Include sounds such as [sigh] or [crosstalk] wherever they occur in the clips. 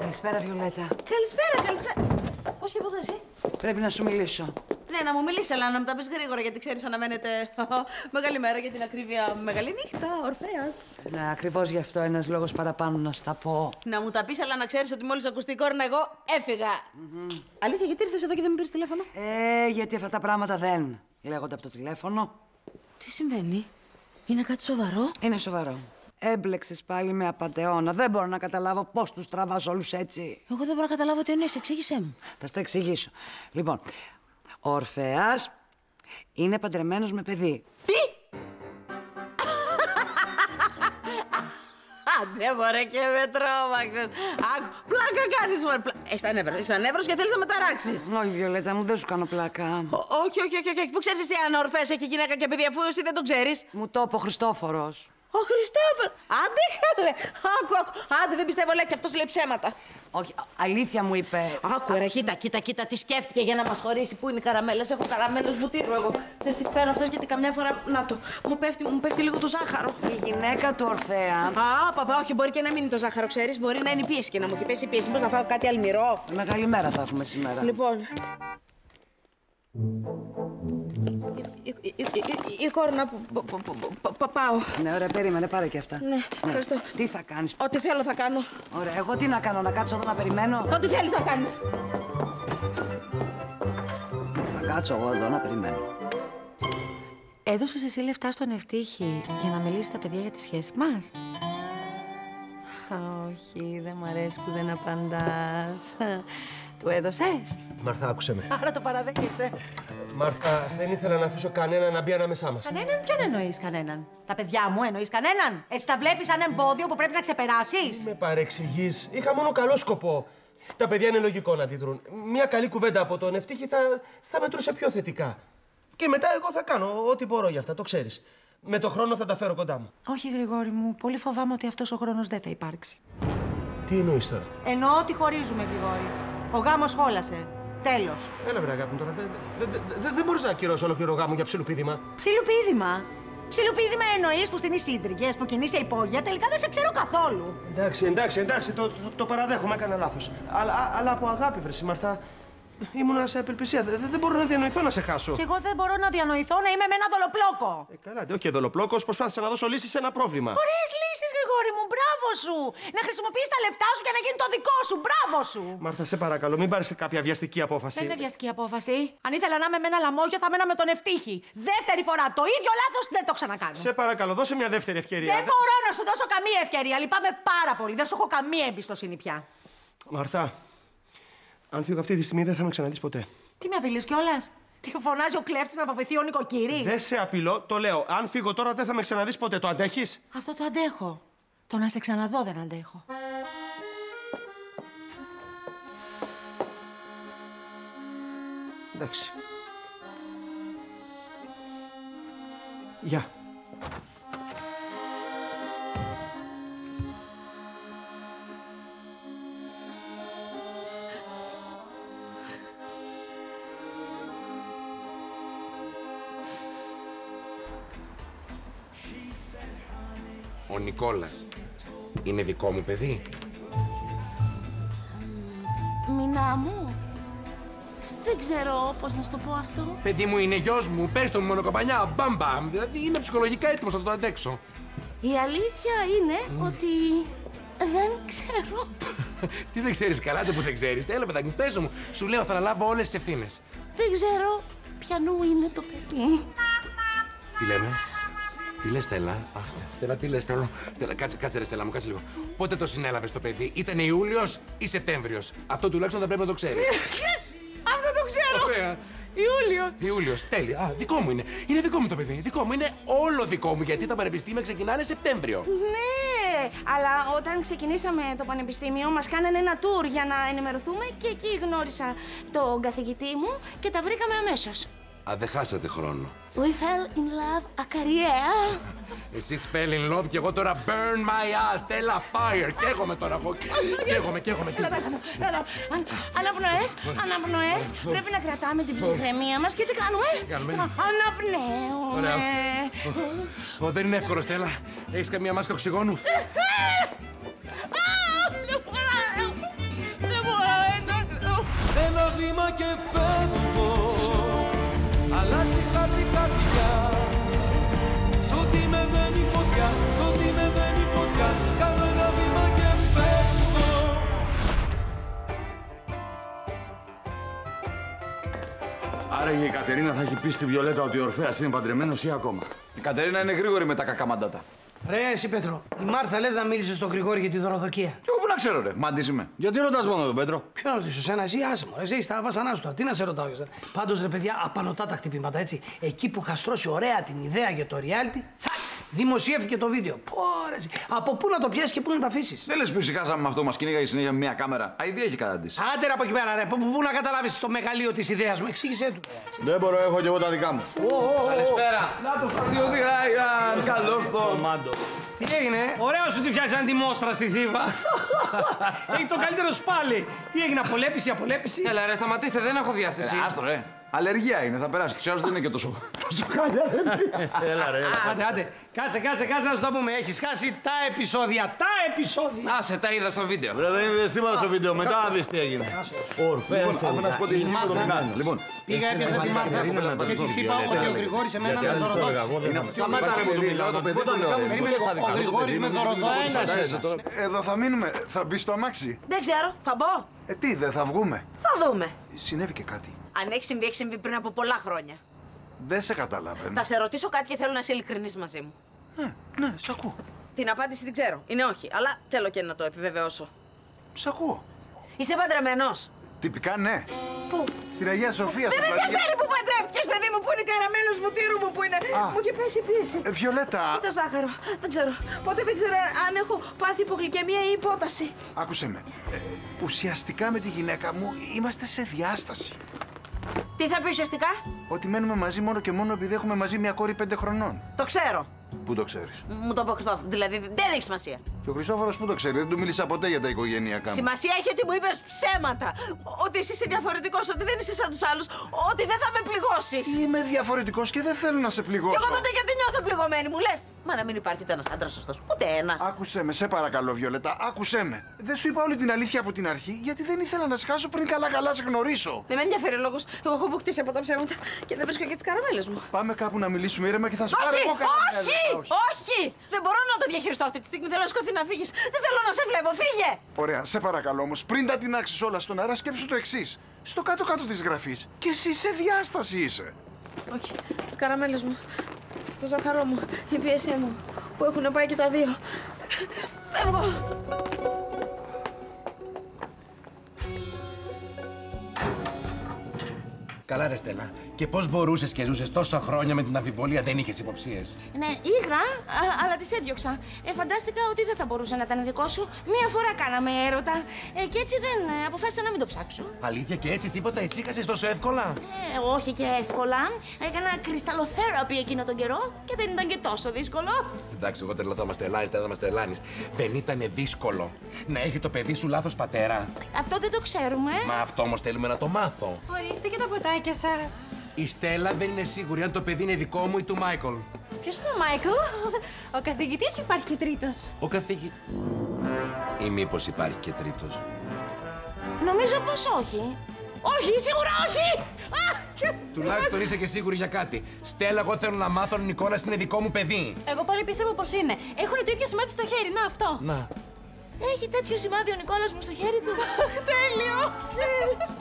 Καλησπέρα, Βιολέτα. Καλησπέρα, καλησπέρα. Πώς και από εδώ, εσύ. Πρέπει να σου μιλήσω. Ναι, να μου μιλήσεις, αλλά να μου τα πεις γρήγορα, γιατί ξέρεις, αναμένεται [laughs] μεγάλη μέρα για την ακρίβεια. Μεγάλη νύχτα, Ορφαία. Ναι, ακριβώς γι' αυτό ένας λόγος παραπάνω να στα πω. Να μου τα πεις, αλλά να ξέρεις ότι μόλις ακουστεί η κόρνα, εγώ έφυγα. Αλήθεια, γιατί ήρθες εδώ και δεν με πήρες τηλέφωνο; Ε, γιατί αυτά τα πράγματα δεν λέγονται από το τηλέφωνο. Τι συμβαίνει, Είναι κάτι σοβαρό; Είναι σοβαρό. Έμπλεξες πάλι με απαταιώνα. Δεν μπορώ να καταλάβω πώς τους τραβάς όλους έτσι. Εγώ δεν μπορώ να καταλάβω τι εννοείς, εξήγησέ μου. Θα στα εξηγήσω. Λοιπόν, ο Ορφέας είναι παντρεμένος με παιδί. Τι! [laughs] Άντε μωρέ και με τρόμαξες. Άκου, πλάκα κάνεις μωρέ. Πλα... Έχεις τα νεύρα, έχεις τα νεύρα και θέλεις να με ταράξεις. Όχι, Βιολέτα μου, δεν σου κάνω πλάκα. Ο- όχι, όχι, όχι, όχι. Πού ξέρεις εσύ αν ο Ορφέας έχει γυναίκα και παιδί αφού εσύ δεν το ξέρεις; Μου το είπε ο Χριστόφορος. Ο Χριστόφορ. Άντε καλέ. Άκου, άκου. Άντε δεν πιστεύω λέξη, αυτός λέει ψέματα. Όχι, αλήθεια μου είπε. Άκου ρε, κοίτα, κοίτα, κοίτα, τι σκέφτηκε για να μας χωρίσει. Πού είναι οι καραμέλες, έχω καραμέλες βουτύρου εγώ. Δεν τις παίρνω αυτές γιατί καμιά φορά, να το, μου πέφτει, μου πέφτει λίγο το ζάχαρο. Η γυναίκα του Ορφέα. Α, παπά, όχι, μπορεί και να μην είναι το ζάχαρο, ξέρεις. Μπορεί να είναι η πίεση και να μου έχει πέσει η πίεση. Πώ να φάω κάτι αλμυρό. Μεγάλη μέρα θα έχουμε σήμερα. Λοιπόν. Η, η, η, η- η κόρνα που που- που- που- που- που- πάω. Ναι, ωραία, περίμενε, πάρε και αυτά. Ναι, ευχαριστώ. Τι θα κάνεις; Ό,τι θέλω θα κάνω. Ωραία, εγώ τι να κάνω, να κάτσω εδώ να περιμένω; Ό,τι θέλεις να κάνεις. Θα κάτσω εγώ εδώ να περιμένω. Έδωσες εσύ λεφτά στον Ευτύχη για να μιλήσει τα παιδιά για τη σχέση μας; Α, Όχι, δεν μ' αρέσει που δεν απαντάς. Του έδωσες; Μάρθα, άκουσε με. Άρα το παραδέχεσαι. Μάρθα, δεν ήθελα να αφήσω κανένα να μπει ανάμεσά μας. Κανέναν, ποιον εννοείς κανέναν; Τα παιδιά μου εννοείς κανέναν; Έτσι τα βλέπεις σαν εμπόδιο που πρέπει να ξεπεράσεις; Με παρεξηγείς. Είχα μόνο καλό σκοπό. Τα παιδιά είναι λογικό να αντιδρούν. Μια καλή κουβέντα από τον Ευτύχη θα, θα μετρούσε πιο θετικά. Και μετά εγώ θα κάνω ό,τι μπορώ για αυτά, το ξέρεις. Με το χρόνο θα τα φέρω κοντά μου. Όχι, Γρηγόρη μου. Πολύ φοβάμαι ότι αυτός ο χρόνος δεν θα υπάρξει. Τι εννοείς τώρα; Εννοώ ότι χωρίζουμε, Γρηγόρη. Ο γάμος χόλασε. Τέλος. Έλα, βρε αγάπη μου τώρα. Δεν δε, δε, δε, δεν μπορεί να ακυρώσει ολόκληρο γάμο για ψιλοπίδημα. Ψιλοπίδημα; Ψιλοπίδημα εννοείς που στείνεις σύντριγες, που κινείσαι υπόγεια. Τελικά δεν σε ξέρω καθόλου. Εντάξει, εντάξει, εντάξει, το, το, το παραδέχομαι, έκανα λάθος. Αλλά, α- αλλά από αγάπη, βρε Μαρθά. Ήμουνα σε απελπισία. Δεν δεν μπορώ να διανοηθώ να σε χάσω. Και εγώ δεν μπορώ να διανοηθώ να είμαι με ένα δολοπλόκο. Ε, καλά, ντε, όχι δολοπλόκος, προσπάθησα να δώσω λύση σε ένα πρόβλημα. Ωραίες λύσεις, Γρηγόρη μου, μπράβο σου! Να χρησιμοποιείς τα λεφτά σου για να γίνει το δικό σου, μπράβο σου! Μάρθα, σε παρακαλώ, μην πάρεις κάποια βιαστική απόφαση. Δεν είναι βιαστική απόφαση. Αν ήθελα να είμαι με ένα λαμόγιο, θα μένα με τον ευτύχη. Δεύτερη φορά το ίδιο λάθος δεν το ξανακάνω. Σε παρακαλώ, δώσε μια δεύτερη ευκαιρία. Δεν Δε- μπορώ να σου δώσω καμία ευκαιρία. Λυπάμαι πάρα πολύ. Δεν σου έχω καμία εμπιστοσύνη πια. Μαρθά, αν φύγω αυτή τη στιγμή δεν θα με ξαναδείς ποτέ. Τι με απειλείς κιόλας; Τι φωνάζει ο κλέφτης να βαφεθεί ο νοικοκύρη. Δεν σε απειλώ, το λέω. Αν φύγω τώρα δεν θα με ξαναδείς ποτέ. Το αντέχεις; Αυτό το αντέχω. Το να σε ξαναδώ δεν αντέχω. Εντάξει. Γεια. Νικόλας είναι δικό μου παιδί. Μινά μου. Δεν ξέρω πώς να σου το πω αυτό. Παιδί μου είναι γιος μου, πες το μου μονοκοπανιά, μπαμ μπαμ. Δηλαδή είμαι ψυχολογικά έτοιμος να το αντέξω. Η αλήθεια είναι ότι δεν ξέρω. [laughs] Τι δεν ξέρεις καλά, δεν που δεν ξέρεις. Έλα παιδάκι μου, πες μου. Σου λέω θα αναλάβω όλες τις ευθύνες. Δεν ξέρω ποιανού είναι το παιδί. Τι λέμε; Τι λες Στέλλα; Αχ, Στέλλα, Στέλλα, τι λες Στέλλα. Στέλλα, κάτσε, κάτσε ρε Στέλλα μου, κάτσε λίγο. Πότε το συνέλαβες το παιδί, ήταν Ιούλιος ή Σεπτέμβριος; Αυτό τουλάχιστον θα πρέπει να το ξέρεις. [laughs] Αυτό το ξέρω. Ωραία. Ιούλιο. Ιούλιος, τέλεια. Α, δικό μου είναι. Είναι δικό μου το παιδί. Δικό μου είναι όλο δικό μου γιατί τα πανεπιστήμια ξεκινάνε Σεπτέμβριο. Ναι, αλλά όταν ξεκινήσαμε το πανεπιστήμιο μας κάνανε ένα tour για να ενημερωθούμε και εκεί γνώρισα τον καθηγητή μου και τα βρήκαμε αμέσως. Α, δεν χάσατε χρόνο. We fell in love, a career. Εσείς fell in love και εγώ τώρα burn my ass, τέλα fire. Καίγομαι τώρα εγώ, καίγομαι, καίγομαι. Έλα, έλα, αναπνοές, αναπνοές. Πρέπει να κρατάμε την ψυχραιμία μας και τι κάνουμε; Αναπνέουμε. Ωραία. Δεν είναι εύκολο, Στέλλα. Έχεις καμία μάσκα οξυγόνου; Δεν μπορώ, δεν μπορώ. Ένα βήμα και φεύγω. Αλλάζει κάτι καρδιά Σ' ό,τι με δένει φωτιά Σ' ό,τι με δένει φωτιά Κάνω ένα βήμα και φεύγω Άραγε η Κατερίνα θα έχει πει στη Βιολέτα ότι ο Ορφέας είναι παντρεμένος ή ακόμα; Η Κατερίνα είναι γρήγορη με τα κακά μαντάτα. Ρε, εσύ Πέτρο, η Μάρθα λες να μίλησε στον Γρηγόρη για τη δωροδοκία. Και εγώ που να ξέρω, ρε. Μάντης είμαι. Γιατί ρωτάς μόνο τον Πέτρο; Ποιο να ρωτήσω, σένα, εσύ άσε μου, εσύ στα βασανά σου τώρα. Τι να σε ρωτάω για σένα. Πάντως ρε παιδιά, απανοτά τα χτυπήματα έτσι. Εκεί που είχα στρώσει ωραία την ιδέα για το reality, τσακ, δημοσιεύτηκε το βίντεο. Πόρε, από πού να το πιάσεις και πού να τα αφήσεις; Δεν λες που ησυχάσαμε με αυτό, μας κυνήγαγε συνέχεια με μια κάμερα. Αιδία έχει κατά τη. Άντε ρε από εκεί πέρα, ρε. Πού, πού να καταλάβεις το μεγαλείο της ιδέας μου, εξήγησέ του. Δεν μπορώ, έχω και εγώ τα δικά μου. Καλησπέρα. Να το στρατιώτη Ράιαν, καλώς το. Μάντο. Τι έγινε, ωραίο σου τη φτιάξαν τη μόστρα στη θύβα. [laughs] Έχει το καλύτερο σπάλι. Τι έγινε, απολέπιση, απολέπιση; Έλα ρε, σταματήστε, δεν έχω διάθεση. Άστρο, ρε. Αλλεργία είναι, θα περάσει. Τους άλλους δεν είναι και τόσο. τόσο χάλια. Έλα ρε, έλα. Κάτσε, άντε. Κάτσε, κάτσε, κάτσε να σου το πούμε. Έχεις χάσει τα επεισόδια. Τα επεισόδια. Άσε, τα είδα στο βίντεο. Βρε, δεν είδες τίποτα στο βίντεο, μετά να δεις τι έγινε. Ο Ορφέας Άκου να σου πω τι Η Μάρθα. γίνεται. Λοιπόν, Πήγα, έπιασα τη Μάρθα και τη είπα ότι ο Γρηγόρης εμένα με δωροδότησε. σταμάτα ρε μου το μιλάω, το παιδί το λέω. ρε. Περίμενε, ο Γρηγόρη με δωροδότησε. Εδώ θα μείνουμε. Θα μπει στο αμάξι. Δεν ξέρω, θα μπω. Ε, τι, δεν θα βγούμε. Θα δούμε. Συνέβη και κάτι. Αν έχει συμβεί, έχει συμβεί πριν από πολλά χρόνια. Δεν σε καταλαβαίνω. Θα σε ρωτήσω κάτι και θέλω να είσαι ειλικρινής μαζί μου. Ναι, ναι, σ' ακούω. Την απάντηση την ξέρω. Είναι όχι, αλλά θέλω και να το επιβεβαιώσω. Σ' ακούω. Είσαι παντρεμένος. Τυπικά ναι. Πού; Στην Αγία Σοφία. Δεν με στο πλατεία- ενδιαφέρει που παντρεύτηκες, παιδί μου, που είναι καραμένο βουτύρου μου, που είναι. Α. Μου έχει πέσει η πίεση. Ε, Βιολέτα, Ή το ζάχαρο; Δεν ξέρω. Ποτέ δεν ξέρω αν έχω πάθει υπογλυκαιμία ή υπόταση. άκουσε με. Ε, ουσιαστικά με τη γυναίκα μου είμαστε σε διάσταση. Τι θα πεις ουσιαστικά; Ότι μένουμε μαζί μόνο και μόνο επειδή έχουμε μαζί μια κόρη πέντε χρονών. Το ξέρω. Πού το ξέρεις; Μου το είπε ο Χριστόφ. Δηλαδή δεν έχει σημασία. Και ο Χριστόφορος πού το ξέρει. Δεν του μίλησα ποτέ για τα οικογενειακά μου. Σημασία έχει ότι μου είπες ψέματα. Ότι εσύ είσαι διαφορετικός, ότι δεν είσαι σαν τους άλλους, ότι δεν θα με πληγώσεις. Είμαι διαφορετικός και δεν θέλω να σε Και πληγώσω. εγώ τότε γιατί νιώθω πληγωμένη, μου λες. Μα να μην υπάρχει ούτε ένας άντρας σωστός. Ούτε ένας. Άκουσέ με, σε παρακαλώ, Βιολέτα, άκουσέ με. Δεν σου είπα όλη την αλήθεια από την αρχή, γιατί δεν ήθελα να σε χάσω πριν καλά-καλά σε γνωρίσω. Δεν με ενδιαφέρει ο λόγος. Εγώ έχω αποκτήσει από τα ψέματα και δεν βρίσκω και τις καραμέλες μου. Πάμε κάπου να μιλήσουμε ήρεμα και θα σου πάρω Όχι, εγώ κανένα όχι, λεπτά, όχι! Δεν μπορώ να το διαχειριστώ αυτή τη στιγμή. Θέλω να σηκωθεί να φύγεις. Δεν θέλω να σε βλέπω. Φύγε! Ωραία, σε παρακαλώ όμως, πριν τα τεινάξεις όλα στον αέρα, σκέψου το εξής. Στο κάτω-κάτω της γραφής. Και εσύ σε διάσταση είσαι. Όχι, τις καραμέλες μου. Το ζαχαρό μου, η πίεσή μου. Που έχουν πάει και τα δύο. Φεύγω. Καλά, ρε Στέλλα. Και πώς μπορούσες και ζούσες τόσα χρόνια με την αμφιβολία, δεν είχες υποψίες. Ναι, είχα, α, αλλά τις έδιωξα. Ε, φαντάστηκα ότι δεν θα μπορούσε να ήταν δικό σου. Μία φορά κάναμε έρωτα. Ε, και έτσι δεν ε, αποφάσισα να μην το ψάξω. Αλήθεια και έτσι τίποτα ησύχασε τόσο εύκολα; Ε, όχι και εύκολα. Έκανα κρυσταλλοθέραπη εκείνο τον καιρό και δεν ήταν και τόσο δύσκολο. Εντάξει, εγώ τρελαθώ, μα τρελάνει, δεν μα τρελάνει. Δεν ήταν δύσκολο να έχει το παιδί σου λάθος πατέρα. Αυτό δεν το ξέρουμε. Μα αυτό όμως θέλουμε να το μάθω. Ορίστε και τα ποτάκια σας. Η Στέλλα δεν είναι σίγουρη αν το παιδί είναι δικό μου ή του Μάικολ. Ποιος είναι ο Μάικλ, ο καθηγητής υπάρχει και τρίτος. Ο καθηγητή. Ή μήπως υπάρχει και τρίτος. Νομίζω πως όχι. Όχι, σίγουρα όχι! Α! Τουλάχιστον είσαι και σίγουρη για κάτι. Στέλλα, εγώ θέλω να μάθω αν ο Νικόλας είναι δικό μου παιδί. Εγώ πάλι πίστευα πως είναι. Έχουν το ίδιο σημάδι στο χέρι, να αυτό. Να. Έχει τέτοιο σημάδι ο Νικόλας μου στο χέρι του. Τέλειο.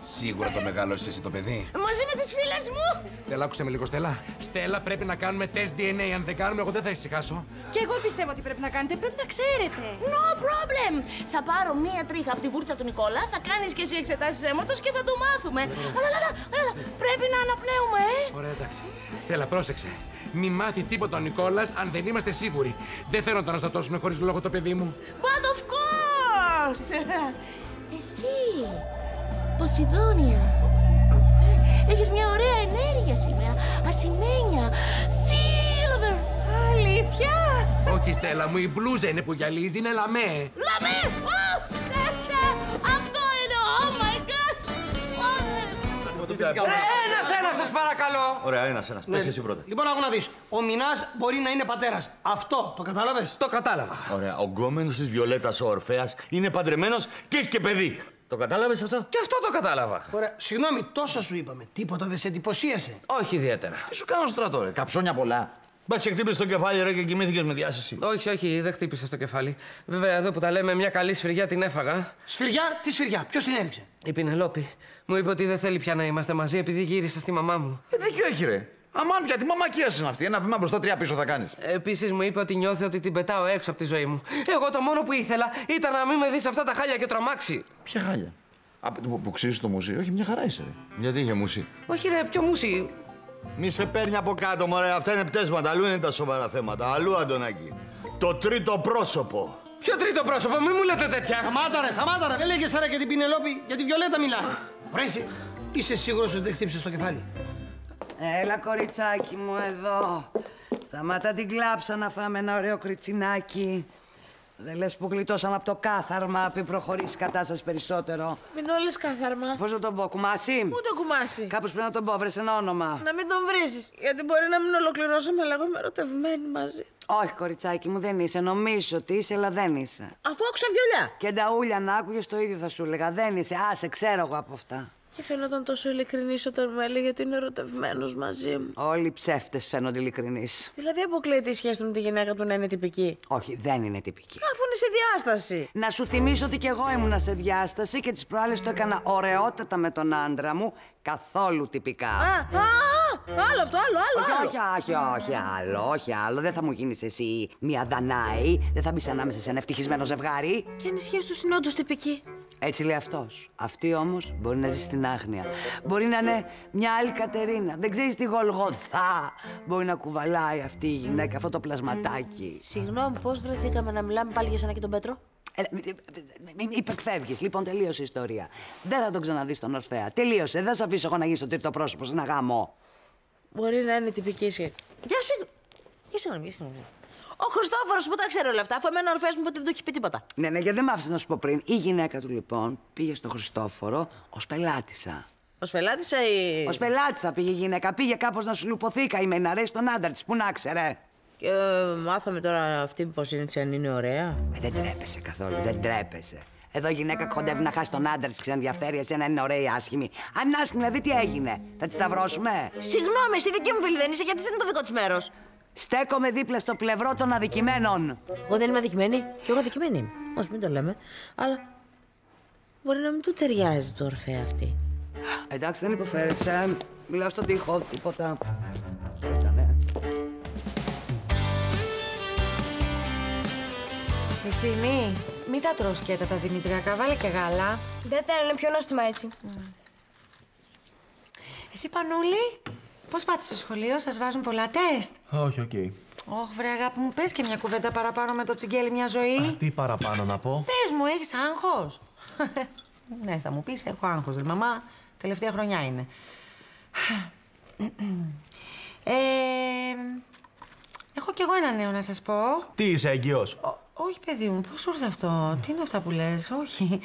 Σίγουρα το μεγάλωσε εσύ το παιδί. Μαζί με τις φίλες μου. Στέλλα, άκουσε με λίγο, Στέλλα. Στέλλα, πρέπει να κάνουμε τεστ DNA. Αν δεν κάνουμε, εγώ δεν θα ησυχάσω. Και εγώ πιστεύω ότι πρέπει να κάνετε, πρέπει να ξέρετε. No problem. Θα πάρω μία τρίχα από τη βούρτσα του Νικόλα, θα κάνεις και εσύ εξετάσεις αίματος και θα το μάθουμε. Αλλά, αλλά, αλλά, πρέπει να αναπνέουμε, ε. Ωραία, εντάξει. Στέλλα, πρόσεξε. Μη μάθει τίποτα ο Νικόλας αν δεν είμαστε σίγουροι. Δεν θέλω να το αναστατώσουμε χωρίς λόγο το παιδί μου. But of course. Εσύ, Ποσειδόνια. Έχεις μια ωραία ενέργεια σήμερα. Ασημένια. Silver. Αλήθεια. Όχι, Στέλλα μου, η μπλούζα είναι που γυαλίζει, είναι λαμέ. Λαμέ! Ω, ναι, ναι, Αυτό είναι! Oh my god! Ένα, ένα, σας παρακαλώ. Ωραία, ένας, ένας. Πες εσύ πρώτα. Λοιπόν, άκου να δεις. Ο Μινάς μπορεί να είναι πατέρας. Αυτό το κατάλαβες; Το κατάλαβα. Ωραία, ο γκόμενος της Βιολέτας ο Ορφέας είναι παντρεμένος και έχει και παιδί. Το κατάλαβες αυτό; Και αυτό το κατάλαβα. Ωραία, συγγνώμη, τόσα σου είπαμε. Τίποτα δεν σε εντυπωσίασε. Όχι ιδιαίτερα. Τι σου κάνω στρατό, ρε; Καψόνια πολλά. Μπας και χτύπησε το κεφάλι, ρε, και κοιμήθηκες με διάσηση. Όχι, όχι, δεν χτύπησε στο κεφάλι. Βέβαια, εδώ που τα λέμε, μια καλή σφυριά την έφαγα. Σφυριά, τι σφυριά, ποιος την έριξε; Η Πινελόπη. Μου είπε ότι δεν θέλει πια να είμαστε μαζί επειδή γύρισα στη μαμά μου. Ε, δίκιο έχει, ρε. Αμάν πια, τι μαμακία είναι αυτή. Ένα βήμα μπροστά, τρία πίσω θα κάνεις. Επίσης μου είπε ότι νιώθει ότι την πετάω έξω από τη ζωή μου. Εγώ το μόνο που ήθελα ήταν να μην με δεις σε αυτά τα χάλια και τρομάξει. Ποια χάλια; Από το που ξέρει το μουσείο, όχι μια χαρά είσαι, ρε. Γιατί είχε μουσεί. Όχι, ρε, πιο μουσι. Μη σε παίρνει από κάτω, μωρέ. Αυτά είναι πτέσματα. Αλλού είναι τα σοβαρά θέματα. Αλλού, Αντωνάκη. Το τρίτο πρόσωπο. Ποιο τρίτο πρόσωπο, μην μου λέτε τέτοια. Σταμάτα ρε, σταμάτα ρε. Δεν λέγες ρε και την Πινελόπη, για τη Βιολέτα μιλά. Βρέσει, είσαι σίγουρος ότι δεν χτύπησε το κεφάλι; Έλα, κοριτσάκι μου, εδώ. Σταμάτα την κλάψα να φάμε ένα ωραίο κριτσινάκι. Δεν λες που γλιτώσαμε από το κάθαρμα πριν προχωρήσεις η κατάσταση περισσότερο. Μην το λες κάθαρμα. Πώς να τον πω, κουμάσι. Ούτε κουμάσι. Κάπως πρέπει να τον πω, βρες ένα όνομα. Να μην τον βρήσεις, γιατί μπορεί να μην ολοκληρώσαμε, αλλά εγώ είμαι ερωτευμένη μαζί. Όχι, κοριτσάκι μου, δεν είσαι. Νομίζω ότι είσαι, αλλά δεν είσαι. Αφού άκουσα βιολιά. Και νταούλια να άκουγες το ίδιο θα σου έλεγα. Δεν είσαι. Άσε, ξέρω εγώ από αυτά. Και φαίνονταν τόσο ειλικρινή όταν μου έλεγε ότι είναι ερωτευμένος μαζί μου. Όλοι οι ψεύτες φαίνονται ειλικρινείς. Δηλαδή αποκλείεται η σχέση του με τη γυναίκα του να είναι τυπική; Όχι, δεν είναι τυπική. Αφού είναι σε διάσταση. Να σου θυμίσω ότι κι εγώ ήμουνα σε διάσταση και τις προάλλες το έκανα ωραιότατα με τον άντρα μου. Καθόλου τυπικά. Α, α, άλλο αυτό, άλλο, άλλο. Όχι, άλλο. όχι, όχι, όχι, άλλο, όχι άλλο. Δεν θα μου γίνεις εσύ μια Δανάη. Δεν θα μπεις ανάμεσα σε ένα ευτυχισμένο ζευγάρι. Και αν η σχέση τους είναι όντω τυπική. Έτσι λέει αυτός. Αυτή όμως μπορεί να ζει στην άγνοια. Μπορεί να είναι μια άλλη Κατερίνα. Δεν ξέρεις τι γολγοθά μπορεί να κουβαλάει αυτή η γυναίκα, αυτό το πλασματάκι. Συγγνώμη, πώς βρεθήκαμε να μιλάμε πάλι για σένα και τον Πέτρο; Ε, Μην υπεκφεύγεις. Λοιπόν, τελείωσε η ιστορία. Δεν θα τον ξαναδείς στον Ορφέα. Τελείωσε. Δεν θα σε αφήσω εγώ να γίνεις στο τρίτο πρόσωπος σε ένα γάμο. Μπορεί να είναι τυπική σχέση. Για συγγνώμη. Για συγγνώμη, για συγγνώμη. Ο Χριστόφορος που τα ξέρει όλα αυτά, αφού εμένα ο Ορφέας μου ποτέ δεν του έχει πει τίποτα. Ναι, ναι, γιατί δεν μ' άφησες να σου πω πριν. Η γυναίκα του λοιπόν πήγε στο Χριστόφορο ως πελάτησα. Ω πελάτησα ή. Ω πελάτησα πήγε η γυναίκα. Πήγε κάπως να σου λουποθεί καημένη να αρέσει τον άντρα της. Πού να ξέρε; Και ε, μάθαμε τώρα αυτή πώς είναι, έτσι, αν είναι ωραία. Ε, δεν τρέπεσαι καθόλου, δεν τρέπεσαι. Εδώ η γυναίκα κοντεύει να χάσει τον άντρα της και ενδιαφέρει εσένα είναι ωραία ή άσχημη. Αν είναι άσχημη, δηλαδή τι έγινε. Θα τη σταυρώσουμε; Συγγνώμη, εσύ δική μου φίλη δεν είσαι, γιατί δεν είναι το δικό της μέρος. Στέκομαι δίπλα στο πλευρό των αδικημένων. Εγώ δεν είμαι αδικημένη. Και εγώ αδικημένη είμαι. Όχι, μην το λέμε. Αλλά μπορεί να μην του ταιριάζει το Ορφέα αυτή. Εντάξει, δεν υποφέρεσαι. Μιλάω στον τοίχο, τίποτα. Ήτανε. Χρυσίνη, μην τα τρως σκέτα τα δημητριακά, βάλε και γάλα. Δεν θέλω, είναι πιο νόστιμα έτσι. Εσύ Πανούλη, πώς πάτε στο σχολείο, σας βάζουν πολλά τεστ; Όχι, οκ. Ωχ, βρε αγάπη μου, πες και μια κουβέντα παραπάνω με το τσιγκέλι μια ζωή. Τι παραπάνω να πω; Πες μου, έχεις άγχος; [laughs] ναι, θα μου πεις, έχω άγχος, ρε μαμά. Τελευταία χρονιά είναι. [clears throat] ε, έχω κι εγώ ένα νέο να σας πω. Τι είσαι έγκυος; Όχι, παιδί μου, πώς σου ήρθε αυτό; Τι είναι αυτά που λες, όχι.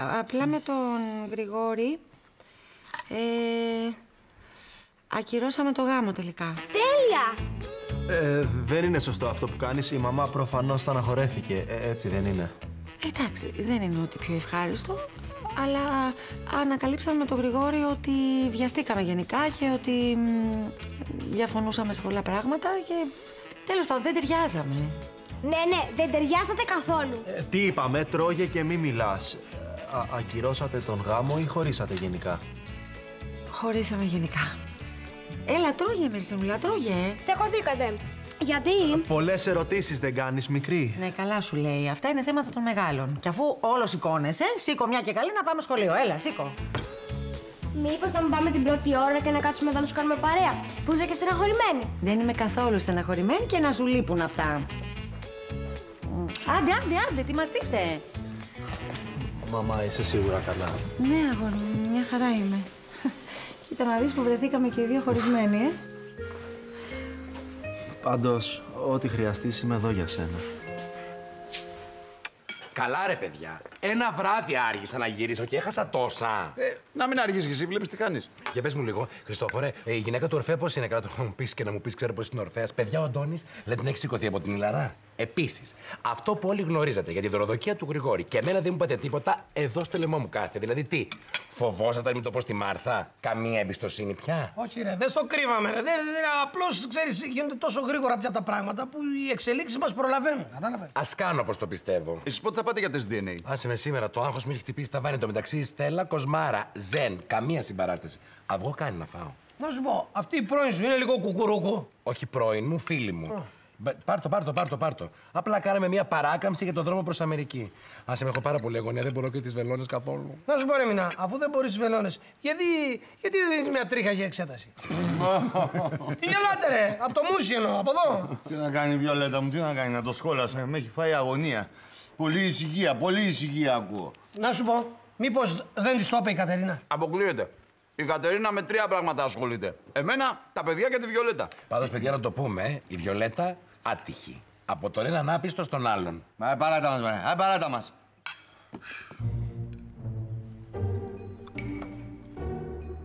Α, απλά με τον Γρηγόρη... Ε, ακυρώσαμε το γάμο τελικά. Τέλεια! Ε, δεν είναι σωστό αυτό που κάνεις. Η μαμά προφανώς στεναχωρέθηκε. Ε, έτσι δεν είναι. Εντάξει, δεν είναι ό,τι πιο ευχάριστο, αλλά ανακαλύψαμε με τον Γρηγόρη ότι βιαστήκαμε γενικά και ότι μ, διαφωνούσαμε σε πολλά πράγματα και τέλος πάντων δεν ταιριάζαμε. Ναι, ναι, δεν ταιριάσατε καθόλου. Ε, τι είπαμε, τρώγε και μη μιλάς. Ε, Α, ακυρώσατε τον γάμο ή χωρίσατε γενικά; Χωρίσαμε γενικά. Έλα, τρώγε, Μερσιμουλά, τρώγε. Τσακωθήκατε. Γιατί; Πολλές ερωτήσεις δεν κάνεις, μικρή. Ναι, καλά σου λέει. Αυτά είναι θέματα των μεγάλων. Και αφού όλο σηκώνεσαι, σήκω μια και καλή να πάμε σχολείο. Έλα, σήκω. Μήπως να μην πάμε την πρώτη ώρα και να κάτσουμε εδώ να σου κάνουμε παρέα. Που είσαι και στεναχωρημένη. Δεν είμαι καθόλου στεναχωρημένη και να σου λείπουν αυτά. Μ, Άντε, άντε, άντε, ετοιμαστείτε. Μαμά, είσαι σίγουρα καλά. Ναι, αγόρι μου, μια χαρά είμαι. Κοίτα να δεις που βρεθήκαμε και οι δύο χωρισμένοι, ε. Πάντως, ό,τι χρειαστείς είμαι εδώ για σένα. Καλά ρε παιδιά. Ένα βράδυ άργησα να γυρίσω και έχασα τόσα. Ε, να μην αργήσει εσύ, βλέπεις τι κάνεις. Για πες μου λίγο, Χριστόφορε, ε, η γυναίκα του Ορφέα πώς είναι, κάτω να μου πεις και να μου πεις, ξέρω πώς είναι ο Ορφέας. Παιδιά, ο Αντώνης, λέει την έχει σηκωθεί από την Ιλαρά. Επίσης, αυτό που όλοι γνωρίζατε για τη δωροδοκία του Γρηγόρη και εμένα δεν μου είπατε τίποτα, εδώ στο λαιμό μου κάθε. Δηλαδή τι, φοβόσασταν μην το πω στη Μάρθα, καμία εμπιστοσύνη πια; Όχι, ρε, δεν στο κρύβαμε, ρε. Δεν, δεν, Απλώς ξέρεις, γίνονται τόσο γρήγορα πια τα πράγματα που οι εξελίξεις μας προλαβαίνουν. Κατάλαβες; Α κάνω όπως το πιστεύω. Εσείς πότε θα πάτε για τεστ DNA. Άσε με σήμερα, το άγχος μου έχει χτυπήσει τα βάνη. Το μεταξύ Στέλλα, Κοσμάρα, Ζεν, καμία συμπαράσταση. Αυγό κάνει να φάω. Να σου πω, αυτή η πρώην σου είναι λίγο κουκουρούκου. Όχι πρώην μου, φίλη μου. Μπα- Πάρ' το, πάρ' το, πάρ' το, πάρ' το. Απλά κάναμε μια παράκαμψη για τον δρόμο προς Αμερική. Άσε με, έχω πάρα πολύ αγωνία, δεν μπορώ και τις βελόνες καθόλου. Να σου πω, ρε Μινά, αφού δεν μπορείς τις βελόνες, γιατί, γιατί δεν δίνεις μια τρίχα για εξέταση; [laughs] Τι γελάτε, ρε, από το μουσι εννοώ, από εδώ. Τι να κάνει η Βιολέτα μου, τι να κάνει, να το σχόλασε. Με έχει φάει αγωνία. Πολύ ησυχία, πολύ ησυχία ακούω. Να σου πω, μήπως δεν της το είπε η Κατερίνα; Αποκλείεται. Η Κατερίνα με τρία πράγματα ασχολείται. Εμένα, τα παιδιά και τη Βιολέτα. Πάντως, παιδιά, να το πούμε, ε, η Βιολέτα άτυχη. Από τον έναν άπιστο στον άλλον. Μα παράτα μας, μωρέ. Α, παράτα μας.